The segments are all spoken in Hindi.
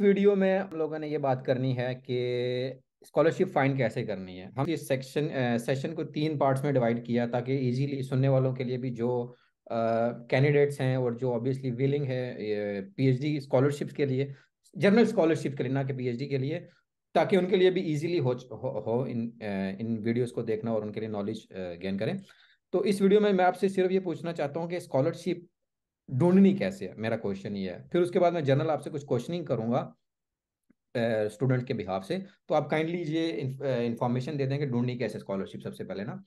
वीडियो में हम लोगों ने ये बात करनी है कि स्कॉलरशिप फाइंड कैसे करनी है? हम इस सेक्शन सेशन को तीन पार्ट्स में डिवाइड किया ताकि इजीली सुनने वालों के लिए भी जो कैंडिडेट्स uh, हैं और जो ऑब्वियसली विलिंग है पीएचडी स्कॉलरशिप्स के लिए जनरल स्कॉलरशिप के लिए ना कि पीएचडी के लिए ताकि उनके लिए भी इजीली हो, हो हो इन इन वीडियोस को देखना और उनके लिए नॉलेज गेन करें। तो इस वीडियो में मैं आपसे सिर्फ़ ये पूछना चाहता हूँ कि स्कॉलरशिप ढूंढनी कैसे है? मेरा क्वेश्चन ये है। फिर उसके बाद मैं जनरल आपसे कुछ क्वेश्चनिंग करूँगा स्टूडेंट के बिहाफ से। तो आप काइंडली ये इंफॉर्मेशन दे देंगे ढूंढनी कैसे स्कॉलरशिप सबसे पहले ना।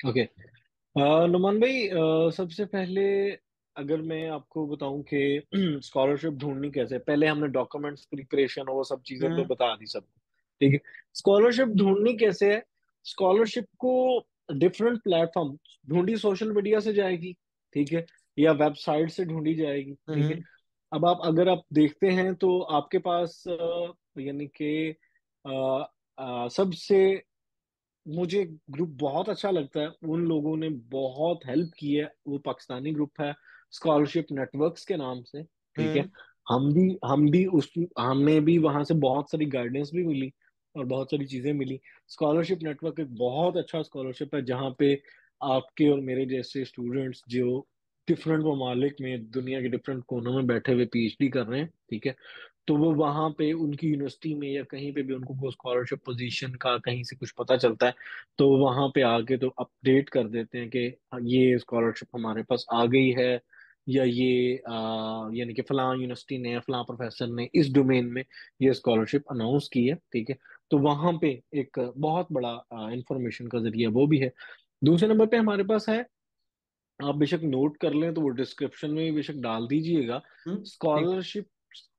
ओके नुमान भाई सबसे पहले अगर मैं आपको बताऊँ कि स्कॉलरशिप ढूंढनी कैसे पहले हमने डॉक्यूमेंट्स प्रिपरेशन और वो सब चीज़ें तो बता दी सबको ठीक है? स्कॉलरशिप ढूंढनी कैसे है? स्कॉलरशिप को डिफरेंट प्लेटफॉर्म ढूंढी सोशल मीडिया से जाएगी ठीक है? या वेबसाइट से ढूंढी जाएगी ठीक है? अब आप अगर आप देखते हैं तो आपके पास यानी कि सबसे मुझे ग्रुप बहुत अच्छा लगता है उन लोगों ने बहुत हेल्प की है वो पाकिस्तानी ग्रुप है स्कॉलरशिप नेटवर्क्स के नाम से ठीक है? हम्म। हम भी हम भी उस हमें भी वहाँ से बहुत सारी गाइडेंस भी मिली और बहुत सारी चीज़ें मिली। स्कॉलरशिप नेटवर्क एक बहुत अच्छा स्कॉलरशिप है, जहाँ पे आपके और मेरे जैसे स्टूडेंट्स जो डिफरेंट ममालिक में, दुनिया के डिफरेंट कोनों में बैठे हुए पीएचडी कर रहे हैं, ठीक है? तो वो वहाँ पे उनकी यूनिवर्सिटी में या कहीं पे भी उनको स्कॉलरशिप पोजीशन का कहीं से कुछ पता चलता है तो वहाँ पे आके तो अपडेट कर देते हैं कि ये स्कॉलरशिप हमारे पास आ गई है, या ये यानी कि फलां यूनिवर्सिटी ने फलां प्रोफेसर ने इस डोमेन में ये स्कॉलरशिप अनाउंस की है, ठीक है? तो वहाँ पे एक बहुत बड़ा इंफॉर्मेशन का ज़रिया वो भी है। दूसरे नंबर पे हमारे पास है आप बेशक नोट कर लें तो वो डिस्क्रिप्शन में बेशक डाल दीजिएगा। Scholarship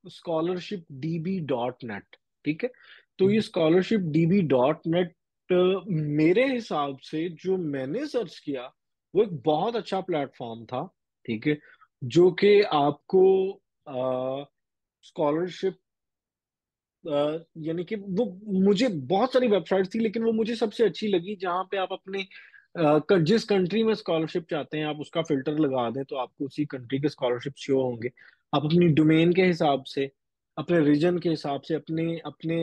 scholarship DB dot net ठीक है? तो ये स्कॉलरशिप डीबी डॉट नेट मेरे हिसाब से जो मैंने सर्च किया वो एक बहुत अच्छा प्लेटफॉर्म था ठीक है? जो कि आपको स्कॉलरशिप यानी कि वो मुझे बहुत सारी वेबसाइट थी लेकिन वो मुझे सबसे अच्छी लगी जहाँ पे आप अपने जिस कंट्री में स्कॉलरशिप चाहते हैं आप उसका फ़िल्टर लगा दें तो आपको उसी कंट्री के स्कॉलरशिप शो होंगे आप अपनी डोमेन के हिसाब से अपने रीजन के हिसाब से अपने अपने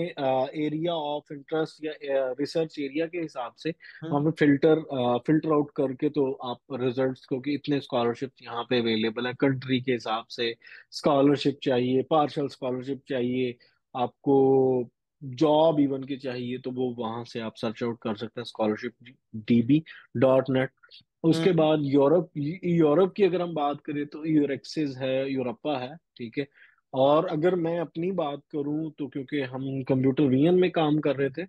एरिया ऑफ़ इंटरेस्ट या रिसर्च एरिया के हिसाब से हम्म। वहाँ पे फ़िल्टर फ़िल्टर आउट करके तो आप रिजल्ट्स को कि इतने स्कॉलरशिप यहाँ पे अवेलेबल है कंट्री के हिसाब से स्कॉलरशिप चाहिए पार्शल स्कॉलरशिप चाहिए आपको जॉब इवन की चाहिए तो वो वहाँ से आप सर्च आउट कर सकते हैं स्कॉलरशिप डीबी डॉट नेट उसके हम्म। बाद यूरोप यूरोप की अगर हम बात करें तो यूरेक्सिस है यूरोपा है ठीक है। और अगर मैं अपनी बात करूँ तो क्योंकि हम कंप्यूटर वियन में काम कर रहे थे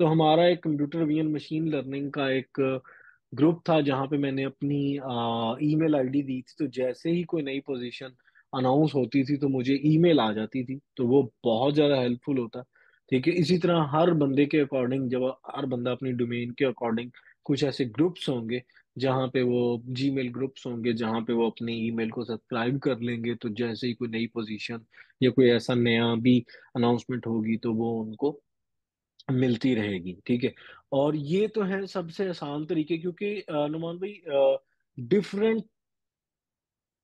तो हमारा एक कंप्यूटर वियन मशीन लर्निंग का एक ग्रुप था जहाँ पे मैंने अपनी ईमेल आईडी दी थी। तो जैसे ही कोई नई पोजीशन अनाउंस होती थी तो मुझे ईमेल आ जाती थी तो वो बहुत ज़्यादा हेल्पफुल होता। ठीक है, इसी तरह हर बंदे के अकॉर्डिंग जब हर बंदा अपनी डोमेन के अकॉर्डिंग कुछ ऐसे ग्रुप्स होंगे, जहाँ पे वो जीमेल ग्रुप्स होंगे, जहाँ पे वो अपनी ईमेल को सब्सक्राइब कर लेंगे तो जैसे ही कोई नई पोजीशन या कोई ऐसा नया भी अनाउंसमेंट होगी तो वो उनको मिलती रहेगी। ठीक है, और ये तो है सबसे आसान तरीके, क्योंकि नुमान भाई डिफरेंट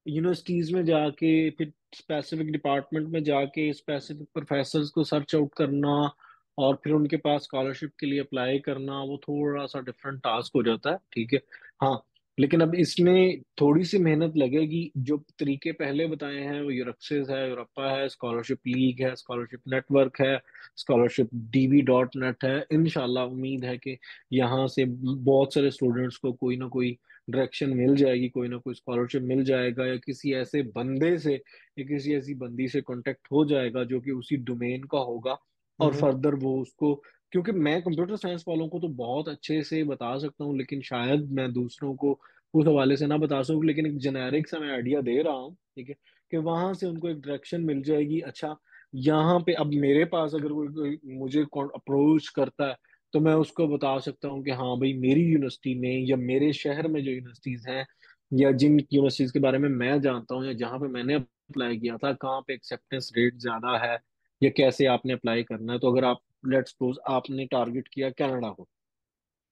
यूनिवर्सिटीज में जाके, फिर स्पेसिफिक डिपार्टमेंट में जाके स्पेसिफिक प्रोफेसर को सर्च आउट करना और फिर उनके पास स्कॉलरशिप के लिए अप्लाई करना, वो थोड़ा सा डिफरेंट टास्क हो जाता है, ठीक है? हाँ लेकिन अब इसमें थोड़ी सी मेहनत लगेगी। जो तरीके पहले बताए हैं, वो यूरक्सिस है यूरोपा है स्कॉलरशिप लीग है स्कॉलरशिप नेटवर्क है स्कॉलरशिप डीवी डॉट नेट है। इनशाला उम्मीद है कि यहाँ से बहुत सारे स्टूडेंट्स को कोई ना कोई डायरेक्शन मिल जाएगी कोई ना कोई स्कॉलरशिप मिल जाएगा या किसी ऐसे बंदे से या किसी ऐसी बंदी से कांटेक्ट हो जाएगा जो कि उसी डोमेन का होगा और फर्दर वो उसको क्योंकि मैं कंप्यूटर साइंस वालों को तो बहुत अच्छे से बता सकता हूँ लेकिन शायद मैं दूसरों को उस हवाले से ना बता सकूँ लेकिन एक जेनेरिक सा मैं आइडिया दे रहा हूँ ठीक है कि वहाँ से उनको एक डायरेक्शन मिल जाएगी अच्छा यहाँ पे अब मेरे पास अगर कोई मुझे अप्रोच करता है तो मैं उसको बता सकता हूँ कि हाँ भाई मेरी यूनिवर्सिटी में या मेरे शहर में जो यूनिवर्सिटीज हैं या जिन यूनिवर्सिटीज के बारे में मैं जानता हूँ या जहाँ पे मैंने अप्लाई किया था कहाँ पे एक्सेप्टेंस रेट ज़्यादा है या कैसे आपने अप्लाई करना है तो अगर आप लेट सपोज़ आपने टारगेट किया कनाडा को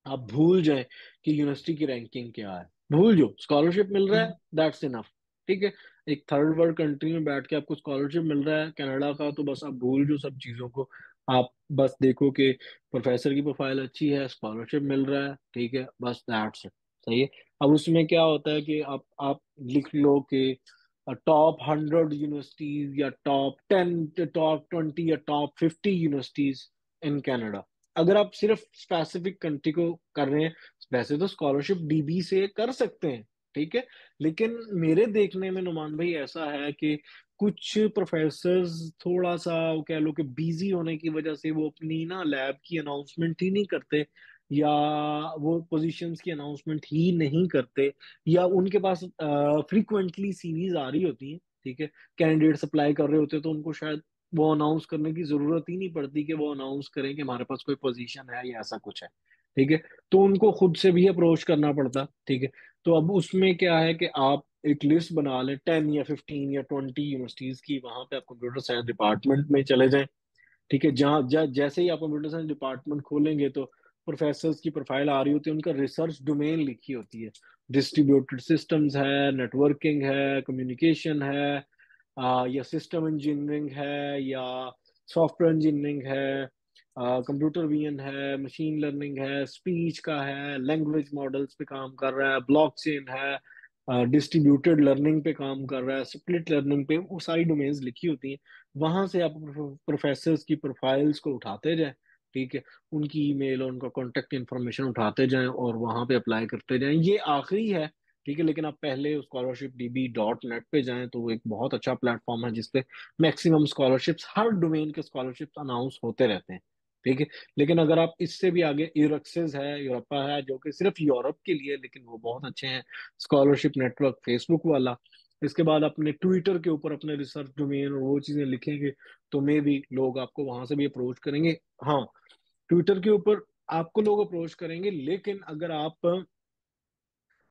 आप भूल जाए कि यूनिवर्सिटी की रैंकिंग क्या है। भूल जो स्कॉलरशिप मिल रहा है दैट्स इनफ ठीक है? एक थर्ड वर्ल्ड कंट्री में बैठ के आपको स्कॉलरशिप मिल रहा है कनाडा का तो बस आप भूल जो सब चीज़ों को। आप बस देखो कि प्रोफेसर की प्रोफ़ाइल अच्छी है, स्कॉलरशिप मिल रहा है, ठीक है, बस इट, सही है? अब उसमें क्या होता है कि आप आप लिख लो कि टॉप हंड्रेड यूनिवर्सिटीज या टॉप टेन टॉप ट्वेंटी या top fifty universities in Canada अगर आप सिर्फ़ स्पेसिफिक कंट्री को कर रहे हैं, वैसे तो स्कॉलरशिप डीबी से कर सकते हैं। ठीक है? लेकिन मेरे देखने में नुमान भाई ऐसा है कि कुछ प्रोफेसर थोड़ा सा वो कह लो कि बिज़ी होने की वजह से वो अपनी ना लैब की अनाउंसमेंट ही नहीं करते या वो पोजीशंस की अनाउंसमेंट ही नहीं करते या उनके पास फ्रीक्वेंटली सीरीज़ आ रही होती है, ठीक है? कैंडिडेट अप्लाई कर रहे होते हैं तो उनको शायद वो अनाउंस करने की ज़रूरत ही नहीं पड़ती कि वो अनाउंस करें कि हमारे पास कोई पोजीशन है या ऐसा कुछ है। ठीक है? तो उनको खुद से भी अप्रोच करना पड़ता ठीक है? तो अब उसमें क्या है कि आप एक लिस्ट बना लें टेन या फिफ्टीन या ट्वेंटी यूनिवर्सिटीज की वहाँ पे आप कंप्यूटर साइंस डिपार्टमेंट में चले जाएँ ठीक है? जहाँ जा, जैसे ही आप कंप्यूटर साइंस डिपार्टमेंट खोलेंगे तो प्रोफेसर की प्रोफ़ाइल आ रही होती है उनका रिसर्च डोमेन लिखी होती है। डिस्ट्रीब्यूटेड सिस्टम्स है नेटवर्किंग है कम्युनिकेशन है आ, या सिस्टम इंजीनियरिंग है या सॉफ्टवेयर इंजीनियरिंग है कंप्यूटर विजन है मशीन लर्निंग है स्पीच का है लैंग्वेज मॉडल्स पे काम कर रहा है ब्लॉकचेन है डिस्ट्रीब्यूटेड uh, लर्निंग पे काम कर रहा है स्प्लिट लर्निंग पे वो सारी डोमेन्स लिखी होती हैं। वहाँ से आप प्रोफेसर की प्रोफाइल्स को उठाते जाए ठीक है? उनकी ईमेल और उनका कॉन्टेक्ट इन्फॉर्मेशन उठाते जाएँ और वहाँ पे अप्लाई करते जाएँ। ये आखिरी है ठीक है? लेकिन आप पहले स्कॉलरशिप डीबी डॉट नेट पे जाएँ तो वो एक बहुत अच्छा प्लेटफॉर्म है जिसपे मैक्सिमम स्कॉलरशिप्स हर डोमेन के स्कॉलरशिप्स अनाउंस होते रहते हैं। ठीक है? लेकिन अगर आप इससे भी आगे यूरक्सेस है यूरोपा है, जो कि सिर्फ़ यूरोप के लिए, लेकिन वो बहुत अच्छे हैं स्कॉलरशिप नेटवर्क फेसबुक वाला। इसके बाद अपने ट्विटर के ऊपर अपने रिसर्च डोमेन और वो चीज़ें लिखेंगे तो मे भी लोग आपको वहाँ से भी अप्रोच करेंगे। हाँ ट्विटर के ऊपर आपको लोग अप्रोच करेंगे, लेकिन अगर आप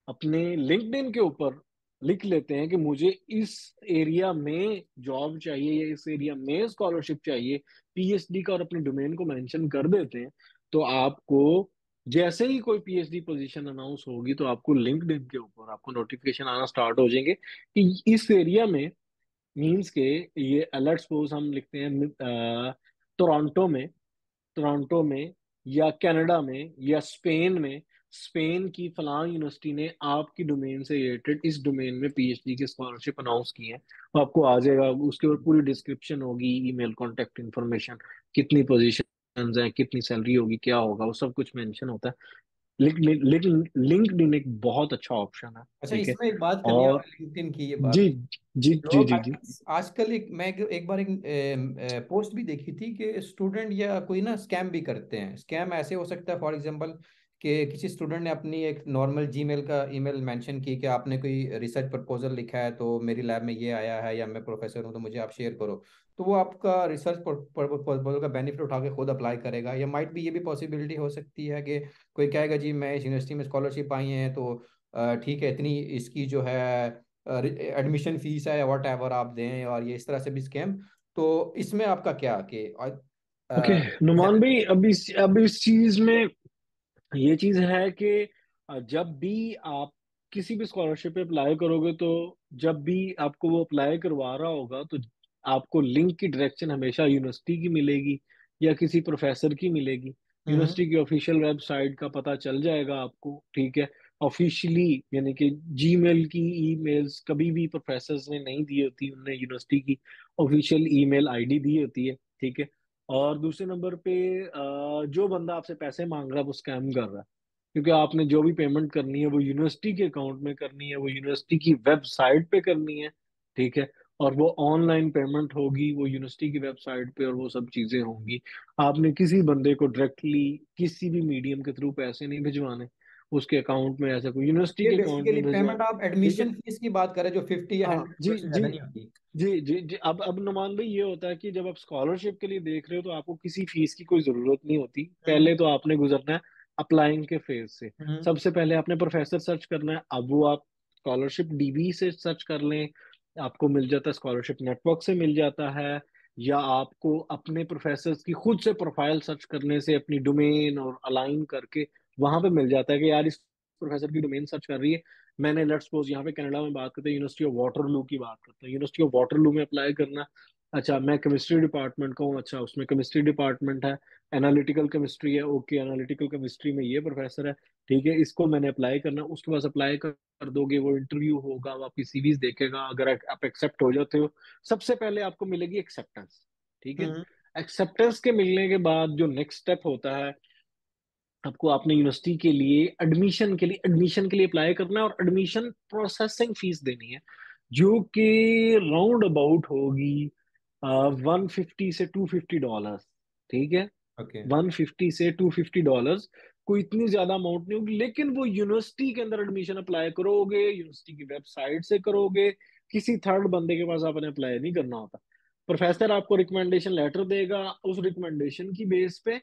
अपने लिंक्डइन के ऊपर लिख लेते हैं कि मुझे इस एरिया में जॉब चाहिए या इस एरिया में स्कॉलरशिप चाहिए पीएचडी का और अपने डोमेन को मेंशन कर देते हैं तो आपको जैसे ही कोई पीएचडी पोजीशन अनाउंस होगी तो आपको लिंक्डइन के ऊपर आपको नोटिफिकेशन आना स्टार्ट हो जाएँगे कि इस एरिया में मींस के ये अलर्ट सपोज़ हम लिखते हैं टोरंटो में टोरंटो में या कनाडा में या स्पेन में स्पेन की फलां यूनिवर्सिटी ने आपकी डोमेन से रिलेटेड इस डोमेन में पीएचडी की स्कॉलरशिप अनाउंस की है। तो आपको आ जाएगा उसके ऊपर पूरी डिस्क्रिप्शन होगी ईमेल कांटेक्ट इन्फॉर्मेशन कितनी पोजीशन है कितनी सैलरी होगी क्या होगा वो सब कुछ मेंशन होता है। लेकिन लिंक्डइन एक बहुत अच्छा ऑप्शन है अच्छा इसमें एक बात करनी और लिंक्डइन की ये बात। जी जी जी जी जी। आजकल एक मैं एक बार एक पोस्ट भी देखी थी कि स्टूडेंट या कोई ना स्कैम भी करते हैं। स्कैम ऐसे हो सकता है फॉर एग्जांपल कि किसी स्टूडेंट ने अपनी एक नॉर्मल जीमेल का ईमेल मेंशन की कि आपने कोई रिसर्च प्रपोजल लिखा है तो मेरी लैब में ये आया है या मैं प्रोफेसर हूँ तो मुझे आप शेयर करो। तो वो आपका रिसर्च प्रपोजल का बेनिफिट उठा के खुद अप्लाई करेगा। या माइट भी ये भी पॉसिबिलिटी हो सकती है कि कोई कहेगा जी मैं इस यूनिवर्सिटी में स्कॉलरशिप आई है तो ठीक है इतनी इसकी जो है एडमिशन फ़ीस है वट एवर आप दें और ये इस तरह से भी स्कैम तो इसमें आपका क्या कि ओके नुमान भाई इस अब इस चीज़ में ये चीज़ है कि जब भी आप किसी भी स्कॉलरशिप पे अप्लाई करोगे तो जब भी आपको वो अप्लाई करवा रहा होगा तो आपको लिंक की डायरेक्शन हमेशा यूनिवर्सिटी की मिलेगी या किसी प्रोफेसर की मिलेगी। यूनिवर्सिटी की ऑफिशियल वेबसाइट का पता चल जाएगा आपको ठीक है? ऑफिशियली यानी कि जीमेल की ईमेल्स कभी भी प्रोफेसर ने नहीं दी होती उन्होंने यूनिवर्सिटी की ऑफिशियल ईमेल आईडी दी होती है ठीक है? और दूसरे नंबर पे जो बंदा आपसे पैसे मांग रहा है, वो स्कैम कर रहा है। क्योंकि आपने जो भी पेमेंट करनी है, वो यूनिवर्सिटी के अकाउंट में करनी है, वो यूनिवर्सिटी की वेबसाइट पे करनी है, ठीक है? और वो ऑनलाइन पेमेंट होगी, वो यूनिवर्सिटी की वेबसाइट पे और वो सब चीज़ें होंगी। आपने किसी बंदे को डायरेक्टली किसी भी मीडियम के थ्रू पैसे नहीं भिजवाने। उसके अकाउंट में ऐसा कोई यूनिवर्सिटी के अकाउंट में पेमेंट आप एडमिशन फ़ीस की बात करें जो 50 या 100 हाँ, जी जी जी जी जी अब अब नुमान भाई ये होता है कि जब आप स्कॉलरशिप के लिए देख रहे हो तो आपको किसी फ़ीस की कोई ज़रूरत नहीं होती। हम्म। पहले तो आपने गुजरना है अप्लाइंग के फ़ेज़ से। हम्म। सबसे पहले आपने प्रोफेसर सर्च करना है अब वो आप स्कॉलरशिप डीबी से सर्च कर लें। आपको मिल जाता है स्कॉलरशिप नेटवर्क से मिल जाता है या आपको अपने प्रोफेसर की खुद से प्रोफ़ाइल सर्च करने से अपनी डोमेन और अलाइन करके वहाँ पे मिल जाता है कि यार इस प्रोफेसर की डोमेन सर्च कर रही है। मैंने लेट्स सपोज़ यहाँ पे कनाडा में बात करते हैं यूनिवर्सिटी ऑफ़ वाटरलू की बात करते हैं। यूनिवर्सिटी ऑफ़ वाटरलू में अप्लाई करना अच्छा मैं केमिस्ट्री डिपार्टमेंट का हूँ अच्छा उसमें केमिस्ट्री डिपार्टमेंट है एनालिटिकल केमिस्ट्री है ओके एनालिटिकल केमिस्ट्री में ये प्रोफेसर है ठीक है इसको मैंने अप्लाई करना उसके पास अप्लाई कर दोगे वो इंटरव्यू होगा वो आपकी सीवीज देखेगा अगर आप एक्सेप्ट हो जाते हो सबसे पहले आपको मिलेगी एक्सेप्टेंस ठीक है? हम्म। एक्सेप्टेंस के मिलने के बाद जो नेक्स्ट स्टेप होता है आपको आपने यूनिवर्सिटी के लिए एडमिशन के लिए एडमिशन के लिए अप्लाई करना है और एडमिशन प्रोसेसिंग फ़ीस देनी है जो कि राउंड अबाउट होगी वन फिफ्टी से टू फिफ्टी डॉलर ठीक है? वन फिफ्टी से टू फिफ्टी डॉलर कोई इतनी ज़्यादा अमाउंट नहीं होगी लेकिन वो यूनिवर्सिटी के अंदर एडमिशन अप्लाई करोगे यूनिवर्सिटी की वेबसाइट से करोगे किसी थर्ड बंदे के पास आपने अप्लाई नहीं करना होता। प्रोफेसर आपको रिकमेंडेशन लेटर देगा उस रिकमेंडेशन की बेस पे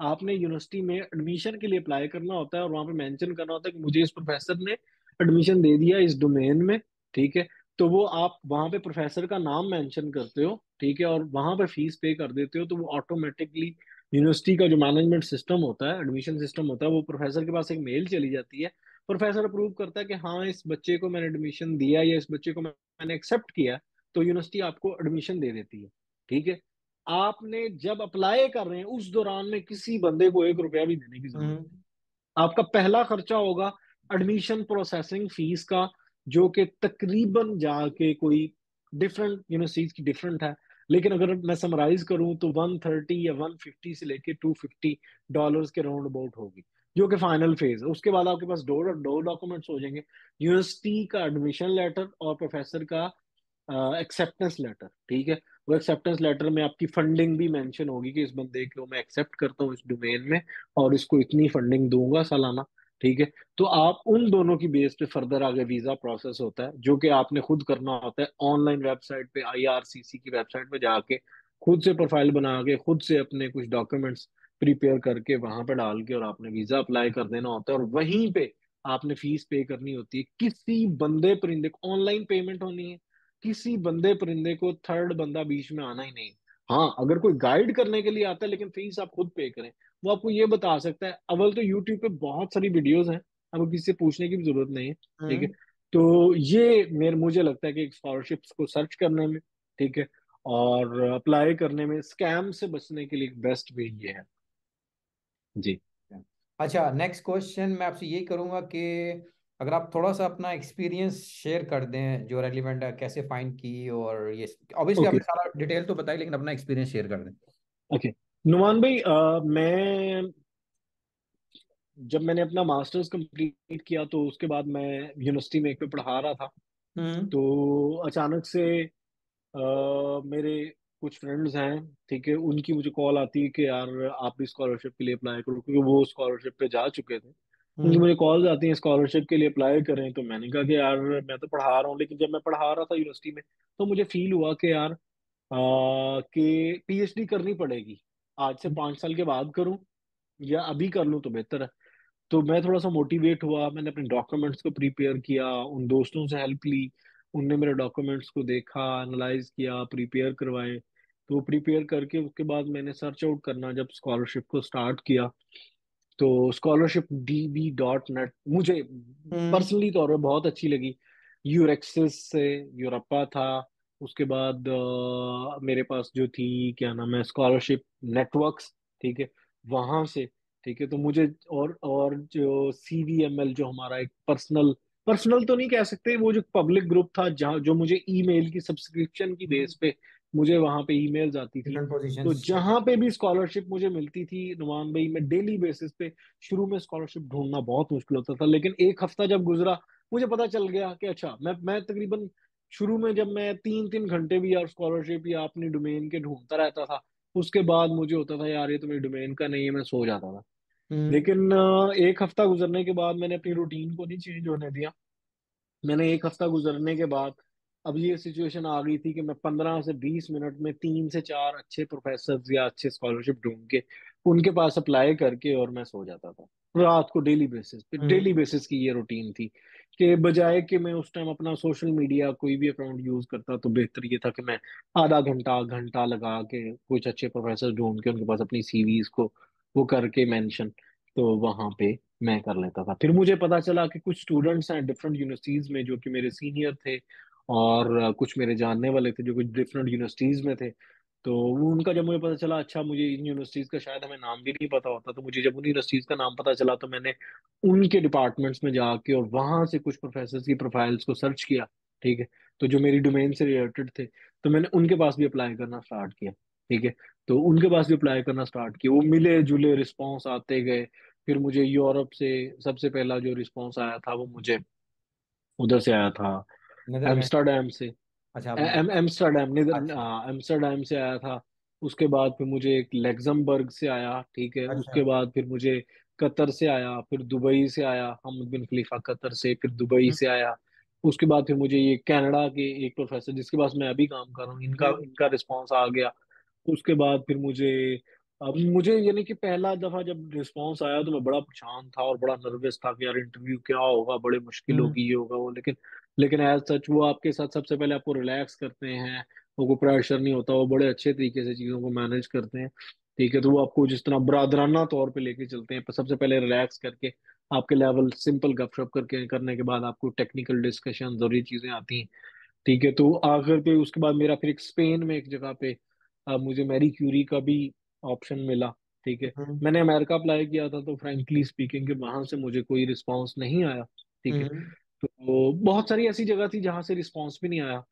आपने यूनिवर्सिटी में एडमिशन के लिए अप्लाई करना होता है और वहाँ पे मेंशन करना होता है कि मुझे इस प्रोफेसर ने एडमिशन दे दिया इस डोमेन में, ठीक है? तो वो आप वहाँ पे प्रोफेसर का नाम मेंशन करते हो, ठीक है? और वहाँ पे फ़ीस पे कर देते हो तो वो ऑटोमेटिकली यूनिवर्सिटी का जो मैनेजमेंट सिस्टम होता है एडमिशन सिस्टम होता है, वो प्रोफेसर के पास एक मेल चली जाती है। प्रोफेसर अप्रूव करता है कि हाँ इस बच्चे को मैंने एडमिशन दिया या इस बच्चे को मैंने एक्सेप्ट किया तो यूनिवर्सिटी आपको एडमिशन दे देती है, ठीक है? आपने जब अप्लाई कर रहे हैं उस दौरान में किसी बंदे को एक रुपया भी देने की ज़रूरत हम्म। नहीं। आपका पहला खर्चा होगा एडमिशन प्रोसेसिंग फ़ीस का जो कि तकरीबन जाके कोई डिफरेंट यूनिवर्सिटीज की डिफरेंट है। लेकिन अगर मैं समराइज करूँ तो 130 या 150 से लेके 250 डॉलर्स के राउंड अबाउट होगी जो कि फाइनल फ़ेज़ है उसके बाद आपके पास दो दो डॉक्यूमेंट्स हो जाएँगे। यूनिवर्सिटी का एडमिशन लेटर और प्रोफेसर का एक्सेप्टेंस लेटर ठीक है? वो एक्सेप्टेंस लेटर में आपकी फंडिंग भी मेंशन होगी कि इस बंदे को मैं एक्सेप्ट करता हूँ इस डोमेन में और इसको इतनी फंडिंग दूँगा सालाना, ठीक है? तो आप उन दोनों की बेस पे फर्दर आगे वीज़ा प्रोसेस होता है, जो कि आपने खुद करना होता है ऑनलाइन वेबसाइट पे आईआरसीसी की वेबसाइट पे जाके, खुद से प्रोफ़ाइल बना के, खुद से अपने कुछ डॉक्यूमेंट्स प्रिपेयर करके वहाँ पे डाल के और आपने वीज़ा अप्लाई कर देना होता है और वहीं पे आपने फ़ीस पे करनी होती है। किसी बंदे परिंदे को ऑनलाइन पेमेंट होनी है। किसी बंदे परिंदे को थर्ड बंदा बीच में आना ही नहीं। हाँ अगर कोई गाइड करने के लिए आता है लेकिन फ़ीस आप खुद पे करें वो आपको ये बता सकता है अवल तो यूट्यूब पे बहुत सारी वीडियोस हैं आपको किसी से पूछने की भी ज़रूरत नहीं है ठीक है? हम्म। तो ये मेरे मुझे लगता है कि स्कॉलरशिप्स को सर्च करने में ठीक है? और अप्लाई करने में स्कैम से बचने के लिए बेस्ट वे ये है। जी। अच्छा नेक्स्ट क्वेश्चन मैं आपसे यही करूँगा कि अगर आप थोड़ा सा अपना एक्सपीरियंस शेयर कर दें जो रेलिवेंट है कैसे फाइंड की और ये ऑब्वियसली ओके आपने सारा डिटेल तो बताई लेकिन अपना एक्सपीरियंस शेयर कर दें। ओके नुमान भाई अ, मैं जब मैंने अपना मास्टर्स कंप्लीट किया तो उसके बाद मैं यूनिवर्सिटी में एक पे पढ़ा रहा था। हम्म। तो अचानक से अ, मेरे कुछ फ्रेंड्स हैं ठीक है उनकी मुझे कॉल आती है कि यार आप भी स्कॉलरशिप के लिए अप्लाई करो क्योंकि वो स्कॉलरशिप पे जा चुके थे। हम्म। मुझे कॉल्स आती हैं स्कॉलरशिप के लिए अप्लाई करें तो मैंने कहा कि यार मैं तो पढ़ा रहा हूँ लेकिन जब मैं पढ़ा रहा था यूनिवर्सिटी में तो मुझे फील हुआ कि यार कि पीएचडी करनी पड़ेगी। आज से पाँच साल के बाद करूँ या अभी कर लूँ तो बेहतर है। तो मैं थोड़ा सा मोटिवेट हुआ मैंने अपने डॉक्यूमेंट्स को प्रिपेयर किया उन दोस्तों से हेल्प ली उनने मेरे डॉक्यूमेंट्स को देखा एनालाइज किया प्रिपेयर करवाए। तो प्रिपेयर करके उसके बाद मैंने सर्च आउट करना जब स्कॉलरशिप को स्टार्ट किया। तो scholarship D B dot net मुझे हम्म। पर्सनली तौर पर बहुत अच्छी लगी। यूरेक्सिस से यूरोपा था। उसके बाद अ, मेरे पास जो थी क्या नाम है स्कॉलरशिप नेटवर्क्स ठीक है वहाँ से ठीक है तो मुझे और और जो सी वी एम एल जो हमारा एक पर्सनल पर्सनल तो नहीं कह सकते वो जो पब्लिक ग्रुप था जहाँ जो मुझे ईमेल की सब्सक्रिप्शन की बेस पे मुझे वहाँ पे ईमेल्स आती थी। तो जहाँ पे भी स्कॉलरशिप मुझे मिलती थी नुमान भाई मैं डेली बेसिस पे शुरू में स्कॉलरशिप ढूंढना बहुत मुश्किल होता था लेकिन एक हफ़्ता जब गुजरा मुझे पता चल गया कि अच्छा मैं मैं तकरीबन शुरू में जब मैं तीन तीन घंटे भी यार स्कॉलरशिप या अपनी डोमेन के ढूंढता रहता था उसके बाद मुझे होता था यार ये तो मेरी डोमेन का नहीं है मैं सो जाता था। हम्म। लेकिन एक हफ़्ता गुजरने के बाद मैंने अपनी रूटीन को नहीं चेंज होने दिया। मैंने एक हफ़्ता गुजरने के बाद अब ये सिचुएशन आ गई थी कि मैं पंद्रह से बीस मिनट में तीन से चार अच्छे प्रोफेसर या अच्छे स्कॉलरशिप ढूंढ के उनके पास अप्लाई करके और मैं सो जाता था। रात को डेली बेसिस पे हम्म। डेली बेसिस की ये रूटीन थी कि बजाय कि मैं उस टाइम अपना सोशल मीडिया कोई भी अकाउंट यूज़ करता तो बेहतर ये था कि मैं आधा घंटा घंटा लगा के कुछ अच्छे प्रोफेसर ढूंढ के उनके पास अपनी सीवीज को वो करके मेंशन तो वहाँ पे मैं कर लेता था। फिर मुझे पता चला कि कुछ स्टूडेंट्स हैं डिफरेंट यूनिवर्सिटीज में जो कि मेरे सीनियर थे और कुछ मेरे जानने वाले थे जो कुछ डिफरेंट यूनिवर्सिटीज में थे तो उनका जब मुझे पता चला अच्छा मुझे इन यूनिवर्सिटीज का शायद हमें नाम भी नहीं पता होता। तो मुझे जब उन यूनिवर्सिटीज का नाम पता चला तो मैंने उनके डिपार्टमेंट्स में जाके और वहाँ से कुछ प्रोफेसर की प्रोफाइल्स को सर्च किया, ठीक है? तो जो मेरी डोमेन से रिलेटेड थे तो मैंने उनके पास भी अप्लाई करना स्टार्ट किया, ठीक है? तो उनके पास भी अप्लाई करना स्टार्ट किया। वो मिले जुले रिस्पॉन्स आते गए। फिर मुझे यूरोप से सबसे पहला जो रिस्पॉन्स आया था वो मुझे उधर से आया था। एम्स्टरडेम से। अच्छा एम एम्स्टरडेम अच्छा। एम्स्टरडेम से आया था। उसके बाद फिर मुझे एक लेक्जमबर्ग से आया ठीक है? अच्छा। उसके बाद फिर मुझे कतर से आया फिर दुबई से आया हमद बिन खलीफा कतर से फिर दुबई हम्म। से आया। उसके बाद फिर मुझे ये कनाडा के एक प्रोफेसर जिसके पास मैं अभी काम कर रहा हूँ इनका हम्म। इनका रिस्पॉन्स आ गया। उसके बाद फिर मुझे अब मुझे यानी कि पहला दफ़ा जब रिस्पांस आया तो मैं बड़ा परेशान था और बड़ा नर्वस था कि यार इंटरव्यू क्या होगा बड़े मुश्किल हम्म। होगी ये होगा वो लेकिन लेकिन एज सच वो आपके साथ सबसे पहले आपको रिलैक्स करते हैं वो कोई प्रेशर नहीं होता वो बड़े अच्छे तरीके से चीज़ों को मैनेज करते हैं ठीक है तो वो आपको जिस तरह बरादराना तौर पे लेके चलते हैं सबसे पहले रिलैक्स करके आपके लेवल सिंपल गपशप करके करने के बाद आपको टेक्निकल डिस्कशन ये चीज़ें आती हैं ठीक है तो आखिर पे उसके बाद मेरा फिर एक स्पेन में एक जगह पे मुझे मैरी क्यूरी का भी ऑप्शन मिला ठीक है। हम्म। मैंने अमेरिका अप्लाई किया था तो फ्रेंकली स्पीकिंग कि वहाँ से मुझे कोई रिस्पांस नहीं आया ठीक है। हम्म। तो बहुत सारी ऐसी जगह थी जहाँ से रिस्पांस भी नहीं आया।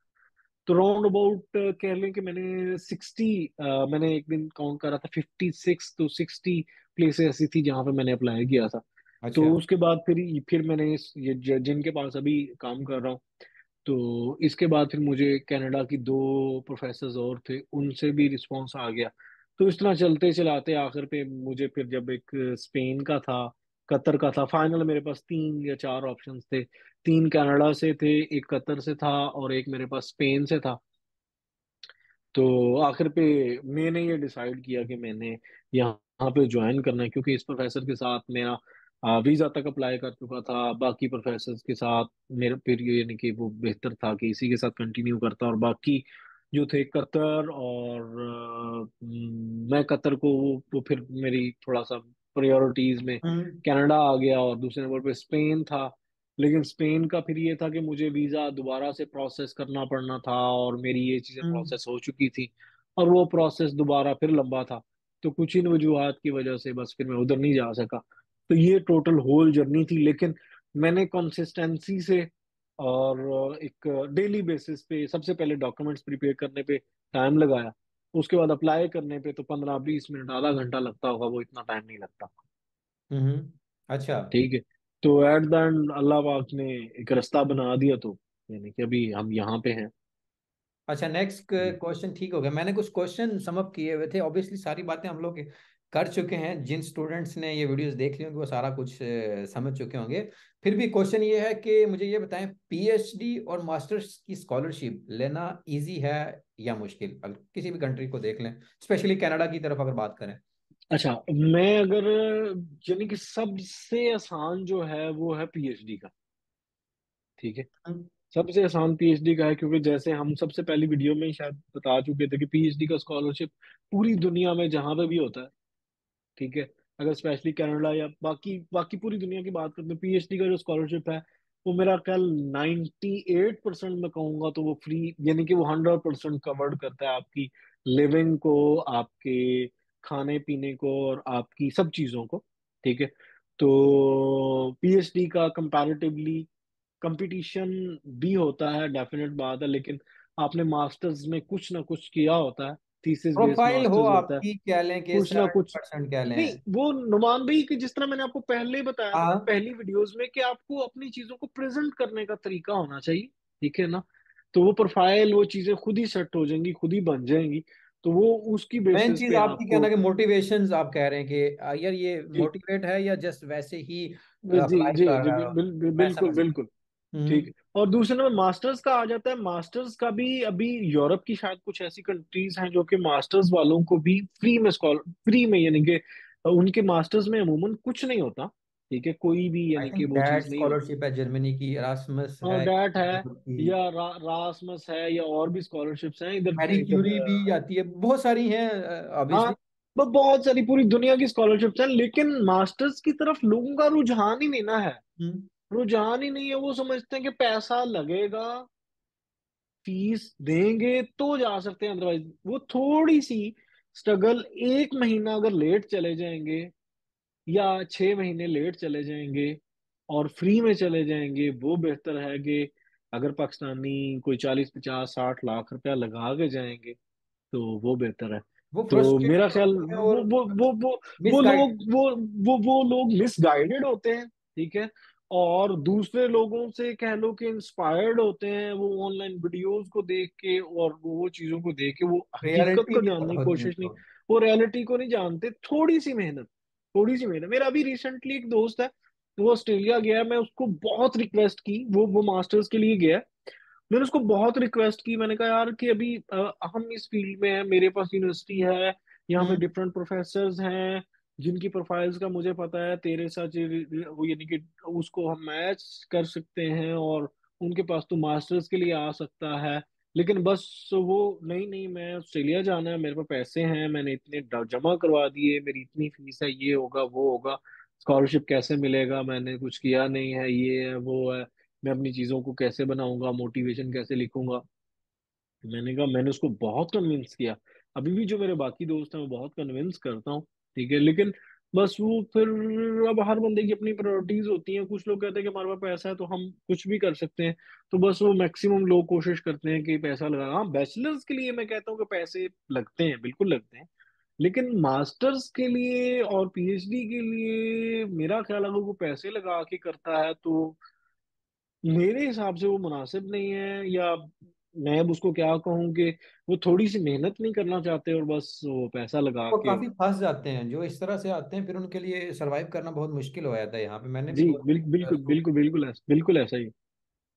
तो राउंड अबाउट कह लें कि मैंने सिक्सटी मैंने एक दिन काउंट करा था फिफ्टी सिक्स तो सिक्सटी प्लेसेस ऐसी थी जहाँ पे मैंने अप्लाई किया था। तो अच्छा। उसके बाद फिर फिर मैंने इस- ये ज- जिनके पास अभी काम कर रहा हूँ तो इसके बाद फिर मुझे कनाडा की दो प्रोफेसर और थे उनसे भी रिस्पांस आ गया। तो इस तरह चलते चलाते आखिर पे मुझे फिर जब एक स्पेन का था, कतर का था, फाइनल मेरे पास तीन या चार ऑप्शंस थे। तीन कनाडा से थे, एक कतर से था और एक मेरे पास स्पेन से था। तो आखिर पे मैंने ये डिसाइड किया कि मैंने यहाँ पे ज्वाइन करना है, क्योंकि इस प्रोफेसर के साथ मेरा वीज़ा तक अप्लाई कर चुका था, बाकी प्रोफेसर के साथ मेरा, फिर यानी कि वो बेहतर था कि इसी के साथ कंटिन्यू करता और बाकी जो थे कतर और हम्म, मैं कतर को वो, फिर मेरी थोड़ा सा प्रायोरिटीज में हम्म। कनाडा आ गया और दूसरे नंबर पे स्पेन था। लेकिन स्पेन का फिर ये था कि मुझे वीज़ा दोबारा से प्रोसेस करना पड़ना था और मेरी ये चीज़ें हम्म। प्रोसेस हो चुकी थी और वो प्रोसेस दोबारा फिर लंबा था। तो कुछ इन वजूहत की वजह से बस फिर मैं उधर नहीं जा सका। तो ये टोटल होल जर्नी थी। लेकिन मैंने कंसिस्टेंसी से और एक डेली बेसिस पे सबसे पहले डॉक्यूमेंट्स प्रिपेयर करने पे टाइम लगाया। उसके बाद अप्लाई करने पे तो पंद्रह बीस मिनट आधा घंटा लगता होगा वो इतना टाइम नहीं लगता। हम्म अच्छा। ठीक है। तो एट द एंड अल्लाह पाक ने एक रास्ता बना दिया तो यानी कि अभी हम यहाँ पे हैं। अच्छा नेक्स्ट हम्म। क्वेश्चन ठीक हो गया। मैंने कुछ क्वेश्चन समअप किए हुए थे। ऑब्वियसली सारी बातें हम लोग कर चुके हैं जिन स्टूडेंट्स ने ये वीडियोस देख ली होंगी वो सारा कुछ समझ चुके होंगे। फिर भी क्वेश्चन ये है कि मुझे ये बताएँ पीएचडी और मास्टर्स की स्कॉलरशिप लेना इजी है या मुश्किल? अगर किसी भी कंट्री को देख लें स्पेशली कनाडा की तरफ़ अगर बात करें। अच्छा मैं अगर यानी कि सबसे आसान जो है वो है पीएचडी का। ठीक है? हम्म सबसे आसान पीएचडी का है क्योंकि जैसे हम सबसे पहली वीडियो में शायद बता चुके थे कि पीएचडी का स्कॉलरशिप पूरी दुनिया में जहाँ पे भी होता है। ठीक है, अगर स्पेशली कनाडा या बाकी बाकी पूरी दुनिया की बात करते हैं पीएचडी का जो स्कॉलरशिप है, वो मेरा ख्याल 98% एट परसेंट में कहूँगा तो वो फ्री यानी कि वो हंड्रेड परसेंट कवर्ड करता है आपकी लिविंग को, आपके खाने पीने को और आपकी सब चीज़ों को, ठीक है? तो पीएचडी का कंपैरेटिवली कंपटीशन भी होता है डेफिनेट बात है, लेकिन आपने मास्टर्स में कुछ ना कुछ किया होता है थीसिस प्रोफ़ाइल हो आपकी कह लें कि कुछ ना कुछ कह नहीं वो नुमान भाई कि जिस तरह मैंने आपको पहले बताया ना हाँ। पहली वीडियोस में कि आपको अपनी चीज़ों को प्रेजेंट करने का तरीका होना चाहिए ठीक है ना? तो वो प्रोफ़ाइल वो चीज़ें खुद ही सेट हो जाएँगी खुद ही बन जाएँगी। तो वो उसकी मेन चीज़ आपकी कहना कि मोटिवेशंस आप कह रहे हैं कि यार ये मोटिवेट है या जस्ट वैसे ही जी जी बिल्कुल बिल्कुल। ठीक हम्म है। और दूसरे नंबर मास्टर्स का आ जाता है। मास्टर्स का भी अभी यूरोप की शायद कुछ ऐसी कंट्रीज़ हैं जो कि मास्टर्स वालों को भी फ्री में स्कॉलर फ्री में यानी कि उनके मास्टर्स में अमूमन कुछ नहीं होता ठीक है? कोई भी यानी कि वो चीज़ नहीं स्कॉलरशिप है जर्मनी की एरास्मस हाँ है डैट है या रा, रासमस है या और भी स्कॉलरशिप्स हैं इधर मैरी क्यूरी भी आती है बहुत सारी हैं हाँ ऑब्वियसली वो बहुत सारी पूरी दुनिया की स्कॉलरशिप्स हैं लेकिन मास्टर्स की तरफ़ लोगों का रुझान ही नहीं ना है। हम्म। रुझान ही नहीं है वो समझते हैं कि पैसा लगेगा फ़ीस देंगे तो जा सकते हैं अदरवाइज़ वो थोड़ी सी स्ट्रगल एक महीना अगर लेट चले जाएँगे या छह महीने लेट चले जाएँगे और फ्री में चले जाएँगे वो बेहतर है कि अगर पाकिस्तानी कोई चालीस पचास साठ लाख रुपया लगा के जाएँगे तो वो बेहतर है। वो तो मेरा ख्याल वो वो वो वो वो लोग वो वो वो लोग मिसगाइडेड होते हैं ठीक है? और दूसरे लोगों से कह लो कि इंस्पायर्ड होते हैं वो ऑनलाइन वीडियोस को देख के और वो चीज़ों को देख के वो हकीकत को जानने की कोशिश नहीं वो रियलिटी को नहीं जानते थोड़ी सी मेहनत थोड़ी सी मेहनत। मेरा अभी रिसेंटली एक दोस्त है वो ऑस्ट्रेलिया गया मैं उसको बहुत रिक्वेस्ट की वो वो मास्टर्स के लिए गया मैंने उसको बहुत रिक्वेस्ट की मैंने कहा यार कि अभी अ, हम इस फ़ील्ड में हैं मेरे पास यूनिवर्सिटी है यहाँ पे हम्म। डिफरेंट प्रोफेसर्स हैं जिनकी प्रोफाइल्स का मुझे पता है, तेरे साथ वो यानी कि उसको हम मैच कर सकते हैं और उनके पास तो मास्टर्स के लिए आ सकता है। लेकिन बस वो, नहीं नहीं, मैं ऑस्ट्रेलिया जाना है, मेरे पास पैसे हैं, मैंने इतने जमा करवा दिए, मेरी इतनी फ़ीस है, ये होगा, वो होगा स्कॉलरशिप कैसे मिलेगा, मैंने कुछ किया नहीं है, ये है, वो है, मैं अपनी चीज़ों को कैसे बनाऊँगा मोटिवेशन कैसे लिखूँगा। मैंने कहा, मैंने उसको बहुत कन्विंस किया। अभी भी जो मेरे बाकी दोस्त हैं मैं बहुत कन्विंस करता हूँ। ठीक है, लेकिन बस वो फिर अब हर बंदे की अपनी प्रायोरिटीज होती हैं। कुछ लोग कहते हैं कि हमारे पास पैसा है तो हम कुछ भी कर सकते हैं। तो बस वो मैक्सिमम लोग कोशिश करते हैं कि पैसा लगा। हाँ बैचलर्स के लिए मैं कहता हूँ कि पैसे लगते हैं, बिल्कुल लगते हैं। लेकिन मास्टर्स के लिए और पीएचडी के लिए मेरा ख्याल अगर वो पैसे लगा के करता है तो मेरे हिसाब से वो मुनासिब नहीं है या मैं अब उसको क्या कहूँ कि वो थोड़ी सी मेहनत नहीं करना चाहते और बस वो पैसा लगा वो के काफ़ी फंस जाते हैं जो इस तरह से आते हैं फिर उनके लिए सरवाइव करना बहुत मुश्किल हो जाता है यहाँ पे। मैंने जी बिल्कुल बिल्कुल बिल्कुल ऐसा बिल्कुल ऐसा ही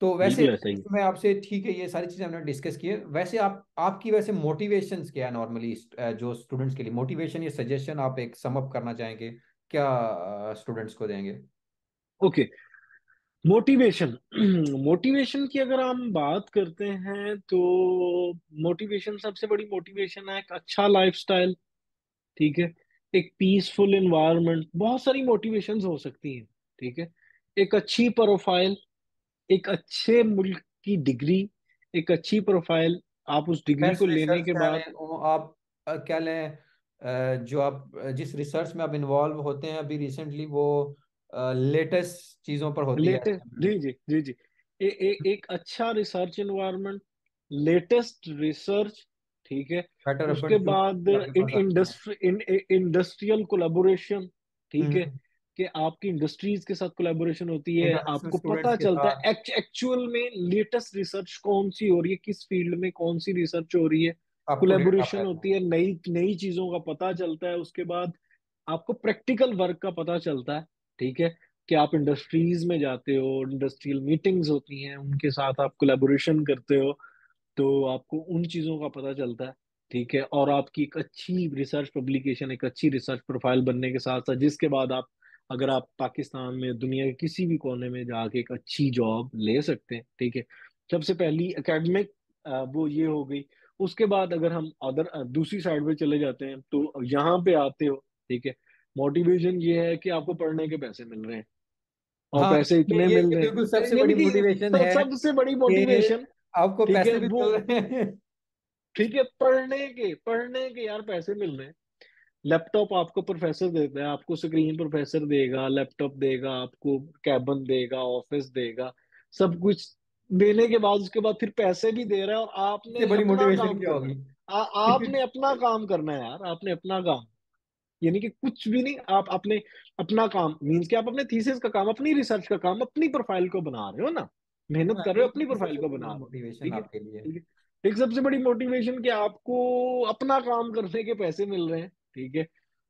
तो वैसे बिल्कुल ऐसा ही मैं आपसे ठीक है ये सारी चीज़ें हमने डिस्कस की है। वैसे आप आपकी वैसे मोटिवेशन क्या है नॉर्मली जो स्टूडेंट्स के लिए? मोटिवेशन या सजेशन आप एक सम अप करना चाहेंगे? क्या स्टूडेंट्स को देंगे? Okay motivation. मोटिवेशन की अगर हम बात करते हैं तो मोटिवेशन सबसे बड़ी मोटिवेशन है एक अच्छा लाइफस्टाइल ठीक है? एक पीसफुल एनवायरनमेंट बहुत सारी मोटिवेशन हो सकती हैं ठीक है? एक अच्छी प्रोफ़ाइल एक अच्छे मुल्क की डिग्री एक अच्छी प्रोफ़ाइल आप उस डिग्री को लेने के बाद आप क्या लें जो आप जिस रिसर्च में आप इन्वॉल्व होते हैं अभी रिसेंटली वो लेटेस्ट चीज़ों पर होती है। लेटेस्ट जी जी जी जी। ए, ए, एक अच्छा रिसर्च एनवायरनमेंट लेटेस्ट रिसर्च ठीक है। उसके बाद इन है। इंडस्ट्री इन इंडस्ट्रियल कोलैबोरेशन ठीक है। हम्म। कि आपकी इंडस्ट्रीज़ के साथ कोलैबोरेशन होती है आपको पता चलता है। एक्चुअल में लेटेस्ट रिसर्च कौन सी हो रही है किस फ़ील्ड में कौन सी रिसर्च हो रही है। कोलैबोरेशन होती है नई नई चीज़ों का पता चलता है। उसके बाद आपको प्रैक्टिकल वर्क का पता चलता है। ठीक है? कि आप इंडस्ट्रीज़ में जाते हो इंडस्ट्रियल मीटिंग्स होती हैं, उनके साथ आप कोलेबोरेशन करते हो तो आपको उन चीज़ों का पता चलता है, ठीक है? और आपकी एक अच्छी रिसर्च पब्लिकेशन एक अच्छी रिसर्च प्रोफ़ाइल बनने के साथ साथ, जिसके बाद आप, अगर आप पाकिस्तान में, दुनिया के किसी भी कोने में जाके एक अच्छी जॉब ले सकते हैं, ठीक है? सबसे पहली एकेडमिक वो ये हो गई। उसके बाद अगर हम अदर दूसरी साइड पे चले जाते हैं तो यहाँ पे आते हो, ठीक है? मोटिवेशन ये है कि आपको पढ़ने के पैसे मिल रहे हैं। और हाँ पैसे इतने ये मिल रहे बिल्कुल सबसे बड़ी मोटिवेशन है सबसे बड़ी मोटिवेशन आपको ठीक है पैसे भी मिल रहे हैं। ठीक है पढ़ने के पढ़ने के यार पैसे मिल रहे हैं। लैपटॉप आपको प्रोफेसर देता है आपको स्क्रीन प्रोफेसर देगा लैपटॉप देगा आपको कैबन देगा ऑफ़िस देगा। सब कुछ देने के बाद उसके बाद फिर पैसे भी दे रहा है और आपने बड़ी मोटिवेशन क्या होगी? आपने अपना काम करना है यार आपने अपना काम यानी कि कुछ भी नहीं आप अपने अपना काम मीन्स कि आप अपने थीसिस का काम अपनी रिसर्च का काम अपनी प्रोफ़ाइल को बना रहे हो ना? मेहनत हाँ कर रहे हो अपनी प्रोफ़ाइल को बना रहे हो मोटिवेशन आपके लिए। एक सबसे बड़ी मोटिवेशन कि आपको अपना काम करने के पैसे मिल रहे हैं ठीक है?